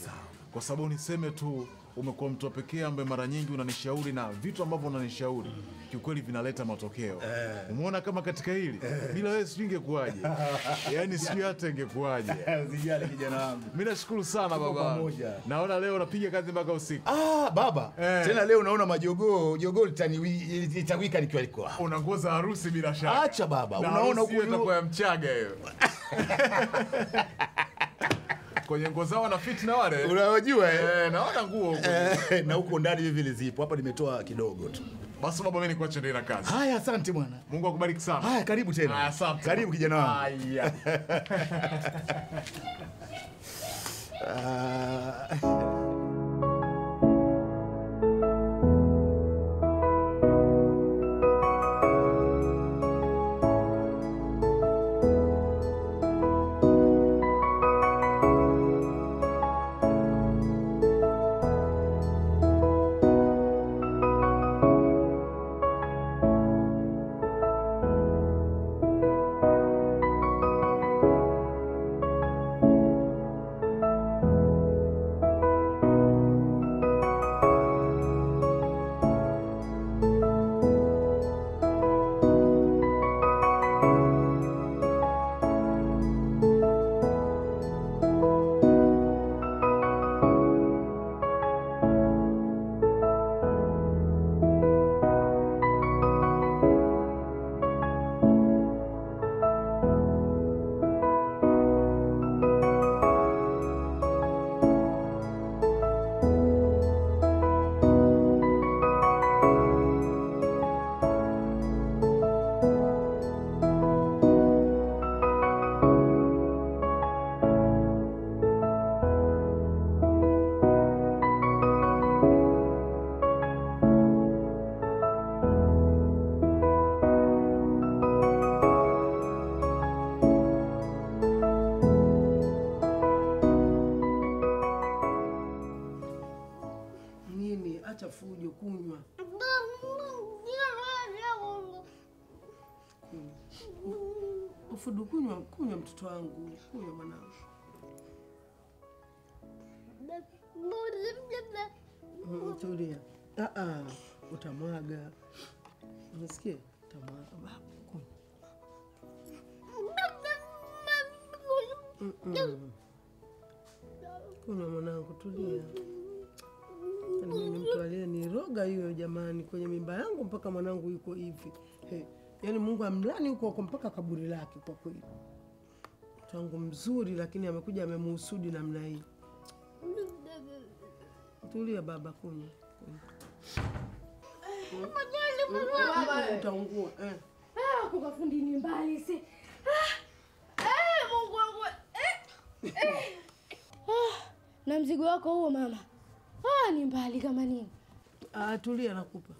[SPEAKER 1] kwa sababu niseme tu umekuwa mtu wa pekee ambaye mara nyingi unanishauri na vitu ambavyo unanishauri kiukweli vinaleta matokeo. Umeona kama katika hili bila wewe sijui ingekuwaje, yaani sijui hata ingekuwaje.
[SPEAKER 5] Zijali kijana wangu.
[SPEAKER 1] mimi nashukuru sana baba, naona leo unapiga kazi mpaka usiku.
[SPEAKER 5] Ah, baba
[SPEAKER 1] Eh.
[SPEAKER 5] tena leo unaona majogoo jogoo litawika nikiwa liko hapa.
[SPEAKER 1] unaongoza harusi bila shaka.
[SPEAKER 5] Acha baba,
[SPEAKER 1] Na
[SPEAKER 5] unaona
[SPEAKER 1] huko itakuwa ya Mchaga hiyo. Kwenye nguo zao na fit na wale.
[SPEAKER 5] unajua eh?
[SPEAKER 1] Eh, naona nguo.
[SPEAKER 5] Eh, na huko ndani hivi vile zipo hapa, nimetoa kidogo tu.
[SPEAKER 1] Basi baba, mimi nikuache ndio na kazi.
[SPEAKER 5] Haya, asante bwana.
[SPEAKER 1] Mungu akubariki sana.
[SPEAKER 5] Haya, karibu tena.
[SPEAKER 1] Haya, asante.
[SPEAKER 5] Karibu kijana wangu.
[SPEAKER 1] Haya.
[SPEAKER 5] Ah.
[SPEAKER 4] Mtoto wangu, huyo mwanangu. Mm, Tulia. Ah, ah, utamwaga. Unasikia? Utamwaga. Kunywa. Mm-mm. Kunywa mwanangu, tulia. Yaani mtu aliyeniroga hiyo jamani, kwenye mimba yangu mpaka mwanangu yuko hivi. Hey. yaani Mungu amlani huko huko mpaka kaburi lake kwa kweli. Mtu wangu mzuri, lakini amekuja amemuhusudi namna hii. Tulia baba, kunywa. Utaungua eh.
[SPEAKER 3] Ah, kuka fundi ni mbali si. Ah, eh, Mungu wangu. Eh, eh. Ah, na mzigo wako huo mama. Ah, ni mbali kama nini?
[SPEAKER 4] Ah, tulia nakupa.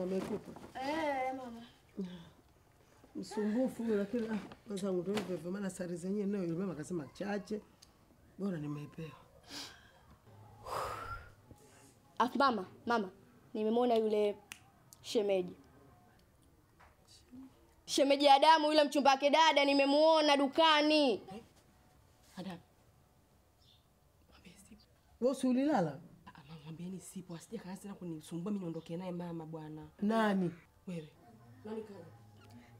[SPEAKER 4] Wamekupa.
[SPEAKER 3] Eh, mama.
[SPEAKER 4] Msumbufu lakini ah, ndio hivyo maana sari zenyewe nayo yule mama akasema chache. Bora nimeipewa.
[SPEAKER 3] Afu mama, mama, nimemwona yule shemeji. Shemeji Adamu yule mchumba wake dada nimemuona dukani.
[SPEAKER 2] Ada,
[SPEAKER 4] Wewe si ulilala?
[SPEAKER 2] mama mwambieni sipo, asije kaanza kunisumbua mimi niondoke naye mama bwana.
[SPEAKER 4] Nani?
[SPEAKER 2] Wewe. Nani kaja?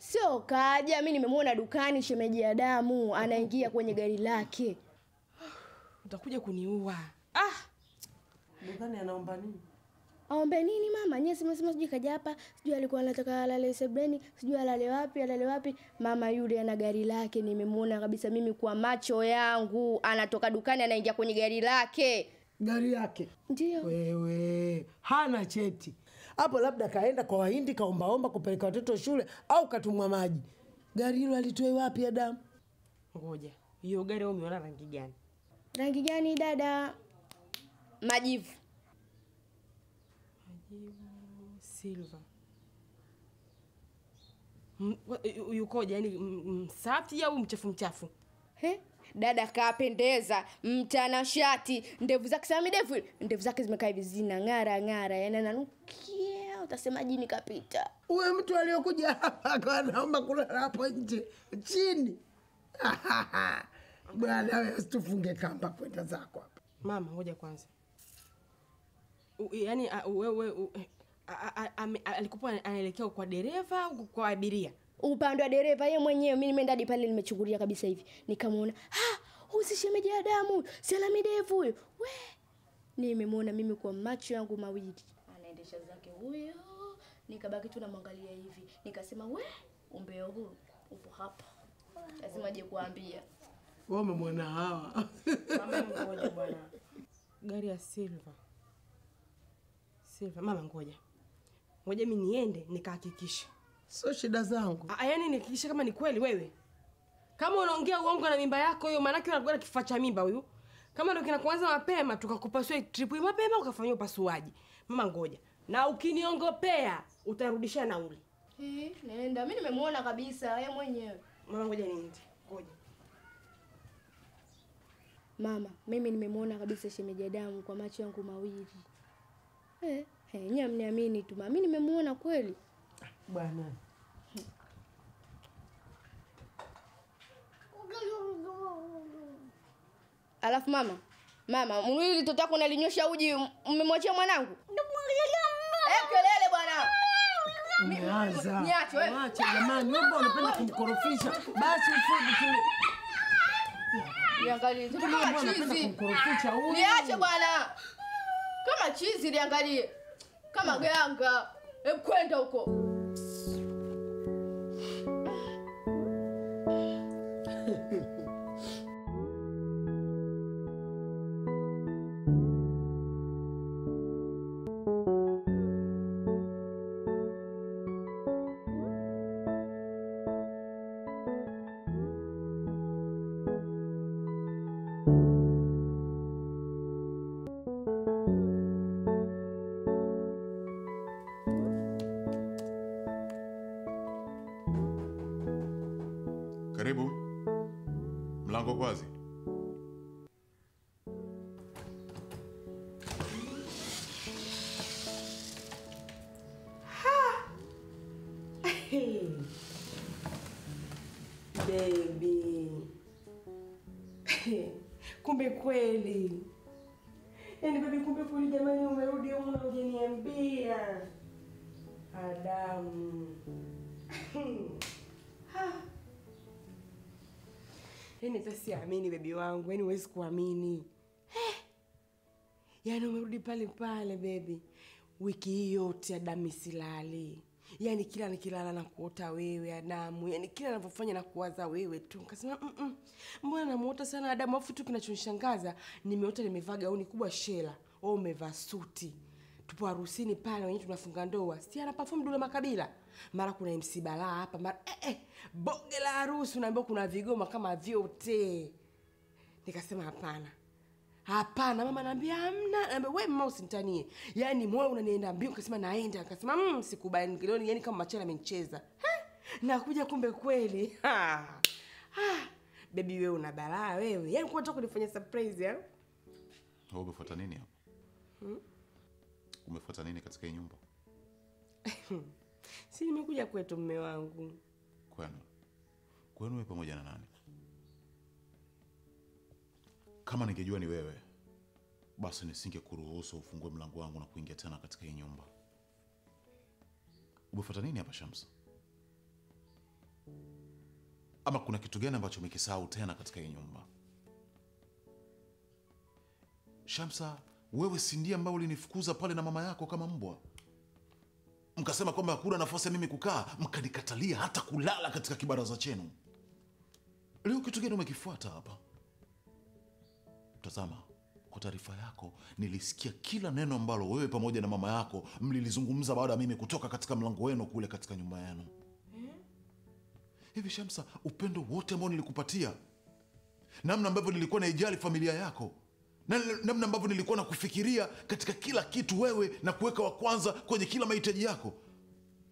[SPEAKER 3] Sio kaja, mi nimemwona dukani shemeji ya damu anaingia kwenye gari lake.
[SPEAKER 2] Utakuja kuniua. Ah,
[SPEAKER 4] Dukani anaomba nini?
[SPEAKER 3] Aombe nini mama? Nyie simesema sijui kaja hapa, sijui alikuwa anataka alale sebreni, sijui alale wapi, alale wapi. Mama yule ana gari lake, nimemwona kabisa mimi kwa macho yangu, anatoka dukani anaingia kwenye gari lake.
[SPEAKER 4] Gari yake.
[SPEAKER 3] Ndio.
[SPEAKER 4] Wewe hana cheti hapo, labda kaenda kwa Wahindi kaombaomba kupeleka watoto shule au katumwa maji. Gari hilo alitoe wapi Adamu?
[SPEAKER 2] ngoja. Hiyo gari wewe umeona rangi gani?
[SPEAKER 3] Rangi gani dada? Majivu.
[SPEAKER 2] Majivu silver. Yukoje yani msafi au mchafu mchafu?
[SPEAKER 3] He? Dada kapendeza, mtanashati, ndevu zake sema midefu, ndevu zake zimekaa hivi zina ng'ara ng'ara, yani ananukia, utasema jini kapita.
[SPEAKER 4] Uwe mtu aliyokuja hapa kwa anaomba kulala hapo nje chini. Bwana wewe usitufunge kamba kwenda zako hapa.
[SPEAKER 2] Mama, ngoja kwanza. U- Yaani a- wewe u- a- a- a- ame- a- alikuwa anaelekea kwa dereva au kwa abiria?
[SPEAKER 3] Upande wa dereva yeye mwenyewe, mimi nimeenda hadi pale nimechukulia kabisa hivi, nikamwona ah, huyu si shemeji Adamu, si ana midevu huyo. We, nimemwona mimi kwa macho yangu mawili, anaendesha zake huyo, nikabaki tu namwangalia hivi, nikasema we, umbeo huu upo hapa, lazima je kuambia
[SPEAKER 4] Wewe umemwona hawa.
[SPEAKER 2] Mama, ngoja bwana. Gari ya silver. Silver, mama ngoja. Ngoja mimi niende nikahakikisha.
[SPEAKER 4] Sio shida zangu.
[SPEAKER 2] Ah, yaani nikikisha kama ni kweli wewe. Kama unaongea uongo na mimba yako hiyo, maanake unakuwa na kifaa cha mimba huyu. Kama ndio kinakuanza mapema, tukakupasua trip hii mapema ukafanyia upasuaji. Mama ngoja. Na ukiniongopea utarudisha nauli.
[SPEAKER 3] Eh, nenda. Mimi nimemuona kabisa yeye mwenyewe.
[SPEAKER 2] Mama ngoja niende. Ngoja.
[SPEAKER 3] Mama, mimi nimemuona kabisa shemeji Adamu kwa macho yangu mawili. Eh, eh, nyamniamini tu. Mimi nimemuona kweli.
[SPEAKER 4] Bwana.
[SPEAKER 3] Alafu mama, mama, mwili toto yako nalinyosha uji mmemwachia mwanangu? Eh, kelele bwana.
[SPEAKER 4] Umeanza.
[SPEAKER 3] Niache wewe.
[SPEAKER 4] Niache jamani, wewe mbona unapenda kumkorofisha? Basi ufundi tu.
[SPEAKER 3] Niangalie. Kama
[SPEAKER 4] unapenda
[SPEAKER 3] chizi.
[SPEAKER 4] kumkorofisha huyu?
[SPEAKER 3] Niache bwana. Kama chizi liangalie. Kama ganga. Hebu kwenda huko.
[SPEAKER 1] quase. Ha! Baby.
[SPEAKER 2] Comer com ele. Yaani hata siamini bebi wangu yani huwezi kuamini. Eh. yaani umerudi pale pale bebi wiki hii yote adamu silali yani kila nikilala na kuota wewe adamu yani kila navyofanya na kuwaza wewe tu. Nikasema "Mm-mm, mbona namuota sana adamu afu tu kinachonishangaza nimeota nimevaa gauni kubwa shela. Wewe umevaa suti tupo harusini pale wenyewe tunafunga ndoa. Si ana perform Dula Makabila mara kuna MC Balaa hapa mara eh, eh, bonge la harusi unaambiwa kuna vigoma kama vyote. Nikasema hapana. Hapana mama naambia amna naambia we mama usinitanie yani moyo unanienda mbio nikasema naenda. Nikasema mm, sikubali leo, yani kama machela amenicheza. Nakuja kumbe kweli. Ha. Ha. Baby wewe una balaa wewe. Yani kwa nataka kunifanya surprise ya?
[SPEAKER 1] Wewe umefuata nini hapo?
[SPEAKER 2] Hmm?
[SPEAKER 1] Umefuata nini katika hii nyumba?
[SPEAKER 2] si nimekuja kwetu mme wangu
[SPEAKER 1] Kwenu. Kwenu wewe pamoja na nani? Kama ningejua ni wewe, basi nisingekuruhusu ufungue mlango wangu na kuingia tena katika hii nyumba. Umefuata nini hapa Shamsa? Ama kuna kitu gani ambacho umekisahau tena katika hii nyumba? Shamsa, wewe si ndiye ambaye ulinifukuza pale na mama yako kama mbwa? Mkasema kwamba hakuna nafasi ya mimi kukaa, mkanikatalia hata kulala katika kibaraza chenu. Leo kitu gani umekifuata hapa? Tazama, kwa taarifa yako, nilisikia kila neno ambalo wewe pamoja na mama yako mlilizungumza baada ya mimi kutoka katika mlango wenu kule katika nyumba yenu. Hivi Shamsa, upendo wote ambao nilikupatia, namna ambavyo nilikuwa naijali familia yako, na namna ambavyo nilikuwa na kufikiria katika kila kitu wewe na kuweka wa kwanza kwenye kila mahitaji yako,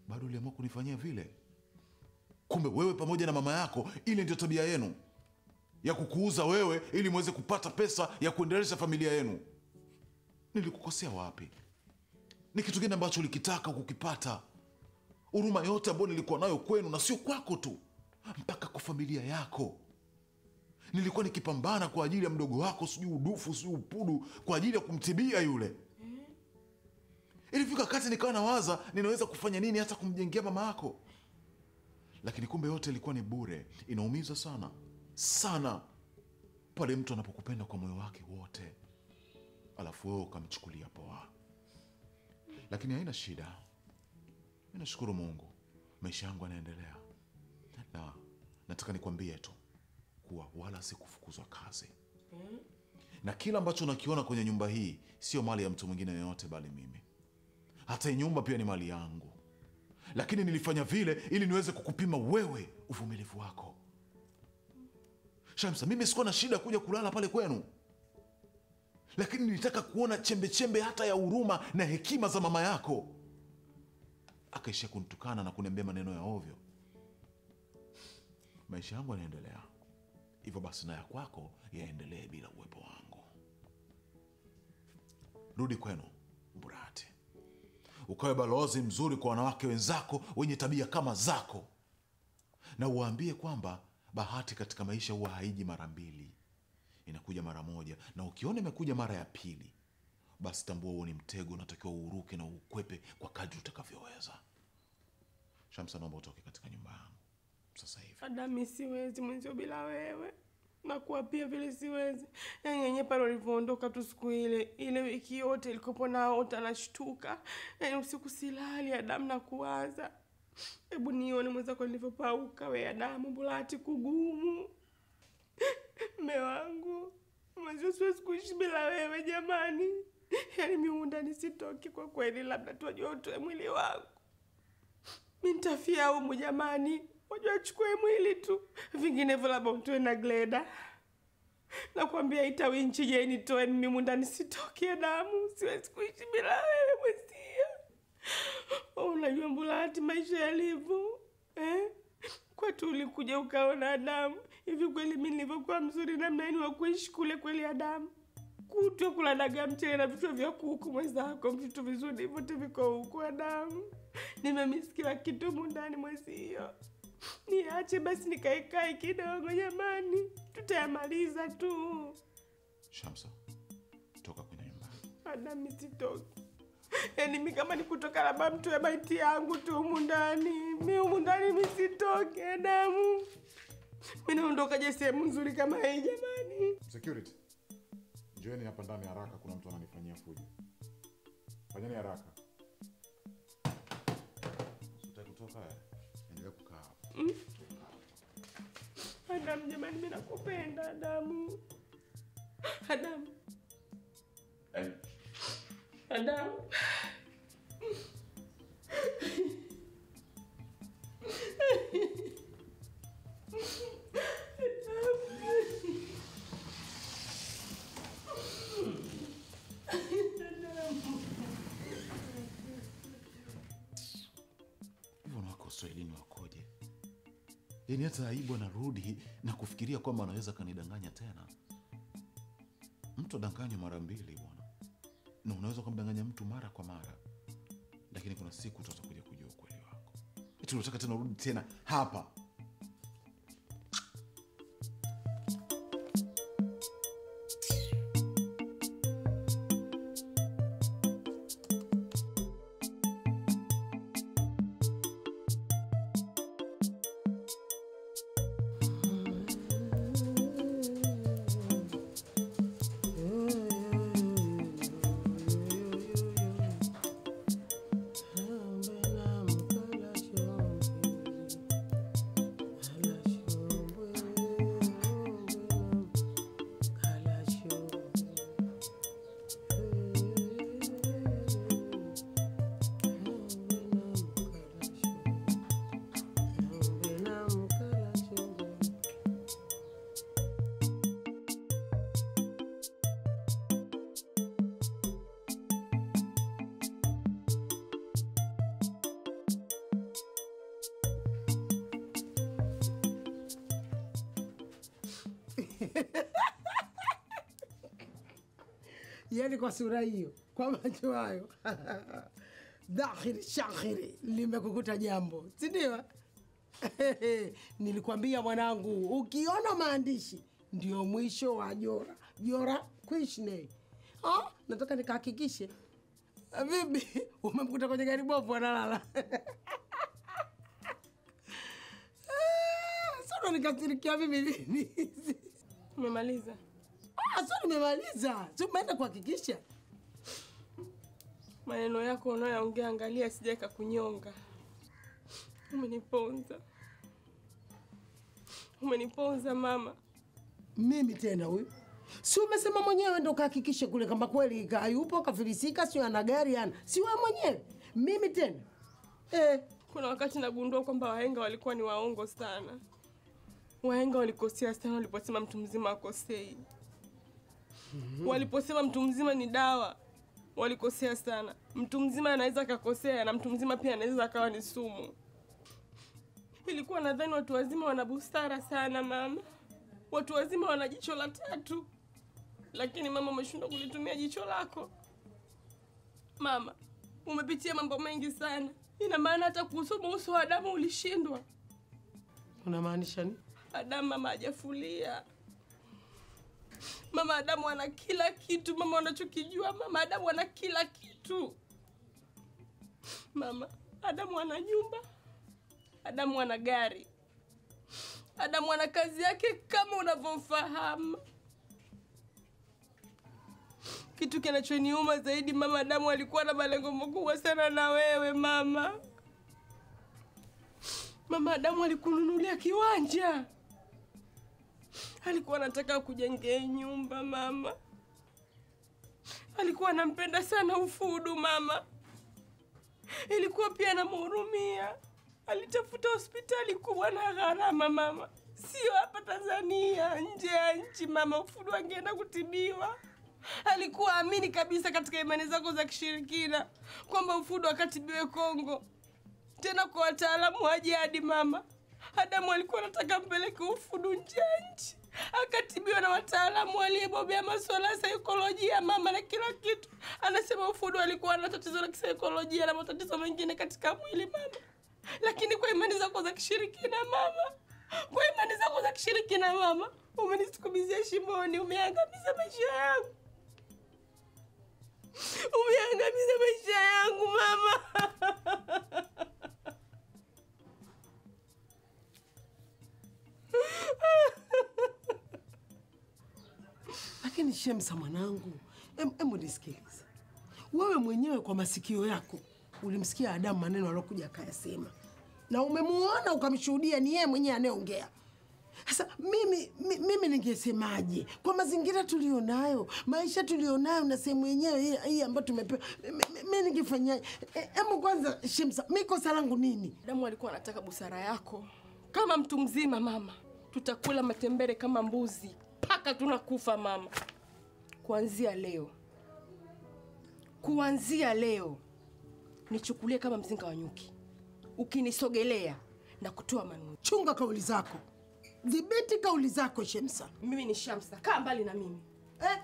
[SPEAKER 1] bado uliamua kunifanyia vile. Kumbe wewe pamoja na mama yako, ile ndio tabia yenu ya kukuuza wewe ili mweze kupata pesa ya kuendeleza familia yenu. Nilikukosea wapi? Ni kitu gani ambacho ulikitaka kukipata? Huruma yote ambayo nilikuwa nayo kwenu, na sio kwako tu, mpaka kwa familia yako. Nilikuwa nikipambana kwa ajili ya mdogo wako, sijui udufu, sijui upudu, kwa ajili ya kumtibia yule. Ilifika wakati nikawa nawaza ninaweza kufanya nini hata kumjengea mama yako, lakini kumbe yote ilikuwa ni bure. Inaumiza sana. Sana. Pale mtu anapokupenda kwa moyo wake wote, alafu wewe ukamchukulia poa. Lakini haina shida, mi nashukuru Mungu, maisha yangu yanaendelea, na nataka nikwambie tu kuwa wala sikufukuzwa kazi, na kila ambacho unakiona kwenye nyumba hii sio mali ya mtu mwingine yoyote, bali mimi. Hata nyumba pia ni mali yangu, lakini nilifanya vile ili niweze kukupima wewe uvumilivu wako. Shamsa, mimi sikuwa na shida kuja kulala pale kwenu, lakini nilitaka kuona chembe chembe hata ya huruma na hekima za mama yako. Akaishia kuntukana na kuniambia maneno ya ovyo. Maisha yangu yanaendelea hivyo, basi na ya kwako yaendelee bila uwepo wangu. Rudi kwenu Mburati, ukawe balozi mzuri kwa wanawake wenzako wenye tabia kama zako, na uwaambie kwamba bahati katika maisha huwa haiji mara mbili, inakuja mara moja, na ukiona imekuja mara ya pili, basi tambua huo ni mtego, unatakiwa uuruke na uukwepe kwa kadri utakavyoweza. Shamsa, naomba utoke katika nyumba yangu sasa hivi.
[SPEAKER 2] Adami, siwezi mwenzio bila wewe, nakuwa pia vile siwezi. Yani yenye pale walivyoondoka tu siku ile ile, wiki yote ilikopo naota nashtuka, yani usiku silali, Adamu na kuwaza. Hebu nione mwenzako nilivyopauka, we Adamu, Bulati kugumu. Mme wangu mwenzio, siwezi kuishi bila wewe jamani. Yani miunda nisitoki kwa kweli, labda tuajua utoe mwili wangu, mi umu jamani wajua achukue mwili tu, vinginevyo labda mtoe na Gleda. Nakwambia itawinchi jeni je, nitoe mimi mundani, sitoke damu, siwezi kuishi bila wewe mwesia. Unajua Mbulati maisha yalivyo eh? Kwetu ulikuja ukaona Adamu hivi kweli, mimi nilivyokuwa mzuri namna ni wa kuishi kule kweli, Adamu kutwa kula dagaa mchele na vichwa vya kuku mwenzako, vitu vizuri vyote viko huku Adamu. Nimemisi kila kitu mundani mwezio
[SPEAKER 4] Niache basi nikaekae kidogo jamani, tutayamaliza tu.
[SPEAKER 1] Shamsa, toka kwenye nyumba.
[SPEAKER 4] Madam, sitoki. Yaani mi kama nikutoka labda mtu ya maiti yangu tu humu ndani, mi humu ndani misitoke damu. Adamu. Mi naondokaje sehemu nzuri kama hii jamani?
[SPEAKER 1] Security, njoeni hapa ndani haraka, kuna mtu ananifanyia fujo. Fanyeni haraka. Sitaki kutoka eh? Hapa.
[SPEAKER 4] Adamu jamani, mimi nakupenda Adamu. Adamu, Adamu.
[SPEAKER 1] Hivyo Hata aibu anarudi na kufikiria kwamba anaweza kanidanganya tena. Mtu adanganywa mara mbili bwana, na unaweza kumdanganya mtu mara kwa mara, lakini kuna siku tu atakuja kujua ukweli wako. Tunataka unataka tena urudi tena hapa?
[SPEAKER 4] Sura hiyo, kwa macho hayo dhahiri shahiri limekukuta jambo, si ndio? Nilikwambia mwanangu, ukiona maandishi ndio mwisho wa Jora. Jora kwishne. Ah, nataka nikahakikishe. Vipi, umemkuta kwenye gari bovu analala? Sasa nikasirikia mimi nini?
[SPEAKER 2] Umemaliza?
[SPEAKER 4] Ah, sasa nimemaliza. Si umeenda kuhakikisha?
[SPEAKER 2] Maneno yako unayoongea, angalia sija kakunyonga. Umeniponza, umeniponza mama.
[SPEAKER 4] Mimi tena huyu? Si umesema mwenyewe ndo kahakikishe kule kama kweli hayupo kafilisika, sio ana gari ana, si wewe mwenyewe? Mimi tena eh.
[SPEAKER 2] Kuna wakati nagundua kwamba wahenga walikuwa ni waongo sana. Wahenga walikosea sana waliposema mtu mzima akosei. Mm -hmm. Waliposema mtu mzima ni dawa, walikosea sana. Mtu mzima anaweza akakosea na mtu mzima pia anaweza akawa ni sumu. Ilikuwa nadhani watu wazima wana busara sana mama, watu wazima wana jicho la tatu, lakini mama umeshindwa kulitumia jicho lako. Mama, umepitia mambo mengi sana, ina maana hata kusoma uso wa Adamu ulishindwa.
[SPEAKER 4] Unamaanisha nini?
[SPEAKER 2] Adamu mama hajafulia. Mama Adamu ana kila kitu mama, unachokijua mama Adamu ana kila kitu mama. Adamu ana nyumba, Adamu ana gari, Adamu ana kazi yake kama unavyomfahamu. Kitu kinachoniuma zaidi mama, Adamu alikuwa na malengo makubwa sana na wewe mama. Mama Adamu alikununulia kiwanja, alikuwa anataka kujengea nyumba mama, alikuwa anampenda sana Ufudu mama, ilikuwa pia anamhurumia. Alitafuta hospitali kubwa na gharama mama, sio hapa Tanzania, nje ya nchi mama. Ufudu angeenda kutibiwa. Alikuwa amini kabisa katika imani zako za kishirikina kwamba Ufudu akatibiwe Kongo tena kwa wataalamu wa jadi mama. Adamu alikuwa anataka mpeleke Ufudu nje ya nchi akatibiwa na wataalamu waliyebobea masuala ya saikolojia mama na kila kitu. Anasema Ufudu alikuwa na tatizo la kisaikolojia na matatizo mengine katika mwili mama. lakini kwa imani zako za kishirikina mama, kwa imani zako za kishirikina mama, umenisukumizia shimoni, umeangamiza maisha yangu, umeangamiza maisha yangu mama.
[SPEAKER 4] Lakini Shemsa mwanangu, hebu nisikilize. Wewe mwenyewe kwa masikio yako ulimsikia Adamu maneno aliyokuja akayasema, na umemuona ukamshuhudia, ni yeye mwenyewe anayeongea. Sasa mimi, mimi ningesemaje kwa mazingira tulionayo, maisha tulionayo na sehemu yenyewe hii- ambayo tumepewa, mimi mi- mi ningefanyaje? Hebu kwanza Shemsa, mi kosa langu nini?
[SPEAKER 2] Adamu alikuwa anataka busara yako kama mtu mzima mama. Tutakula matembele kama mbuzi mpaka tunakufa mama. Kuanzia leo, kuanzia leo nichukulie kama mzinga wa nyuki. Ukinisogelea na kutoa maneno.
[SPEAKER 4] Chunga kauli zako, dhibiti kauli zako Shemsa.
[SPEAKER 2] Mimi ni Shamsa, kaa mbali na mimi
[SPEAKER 4] eh?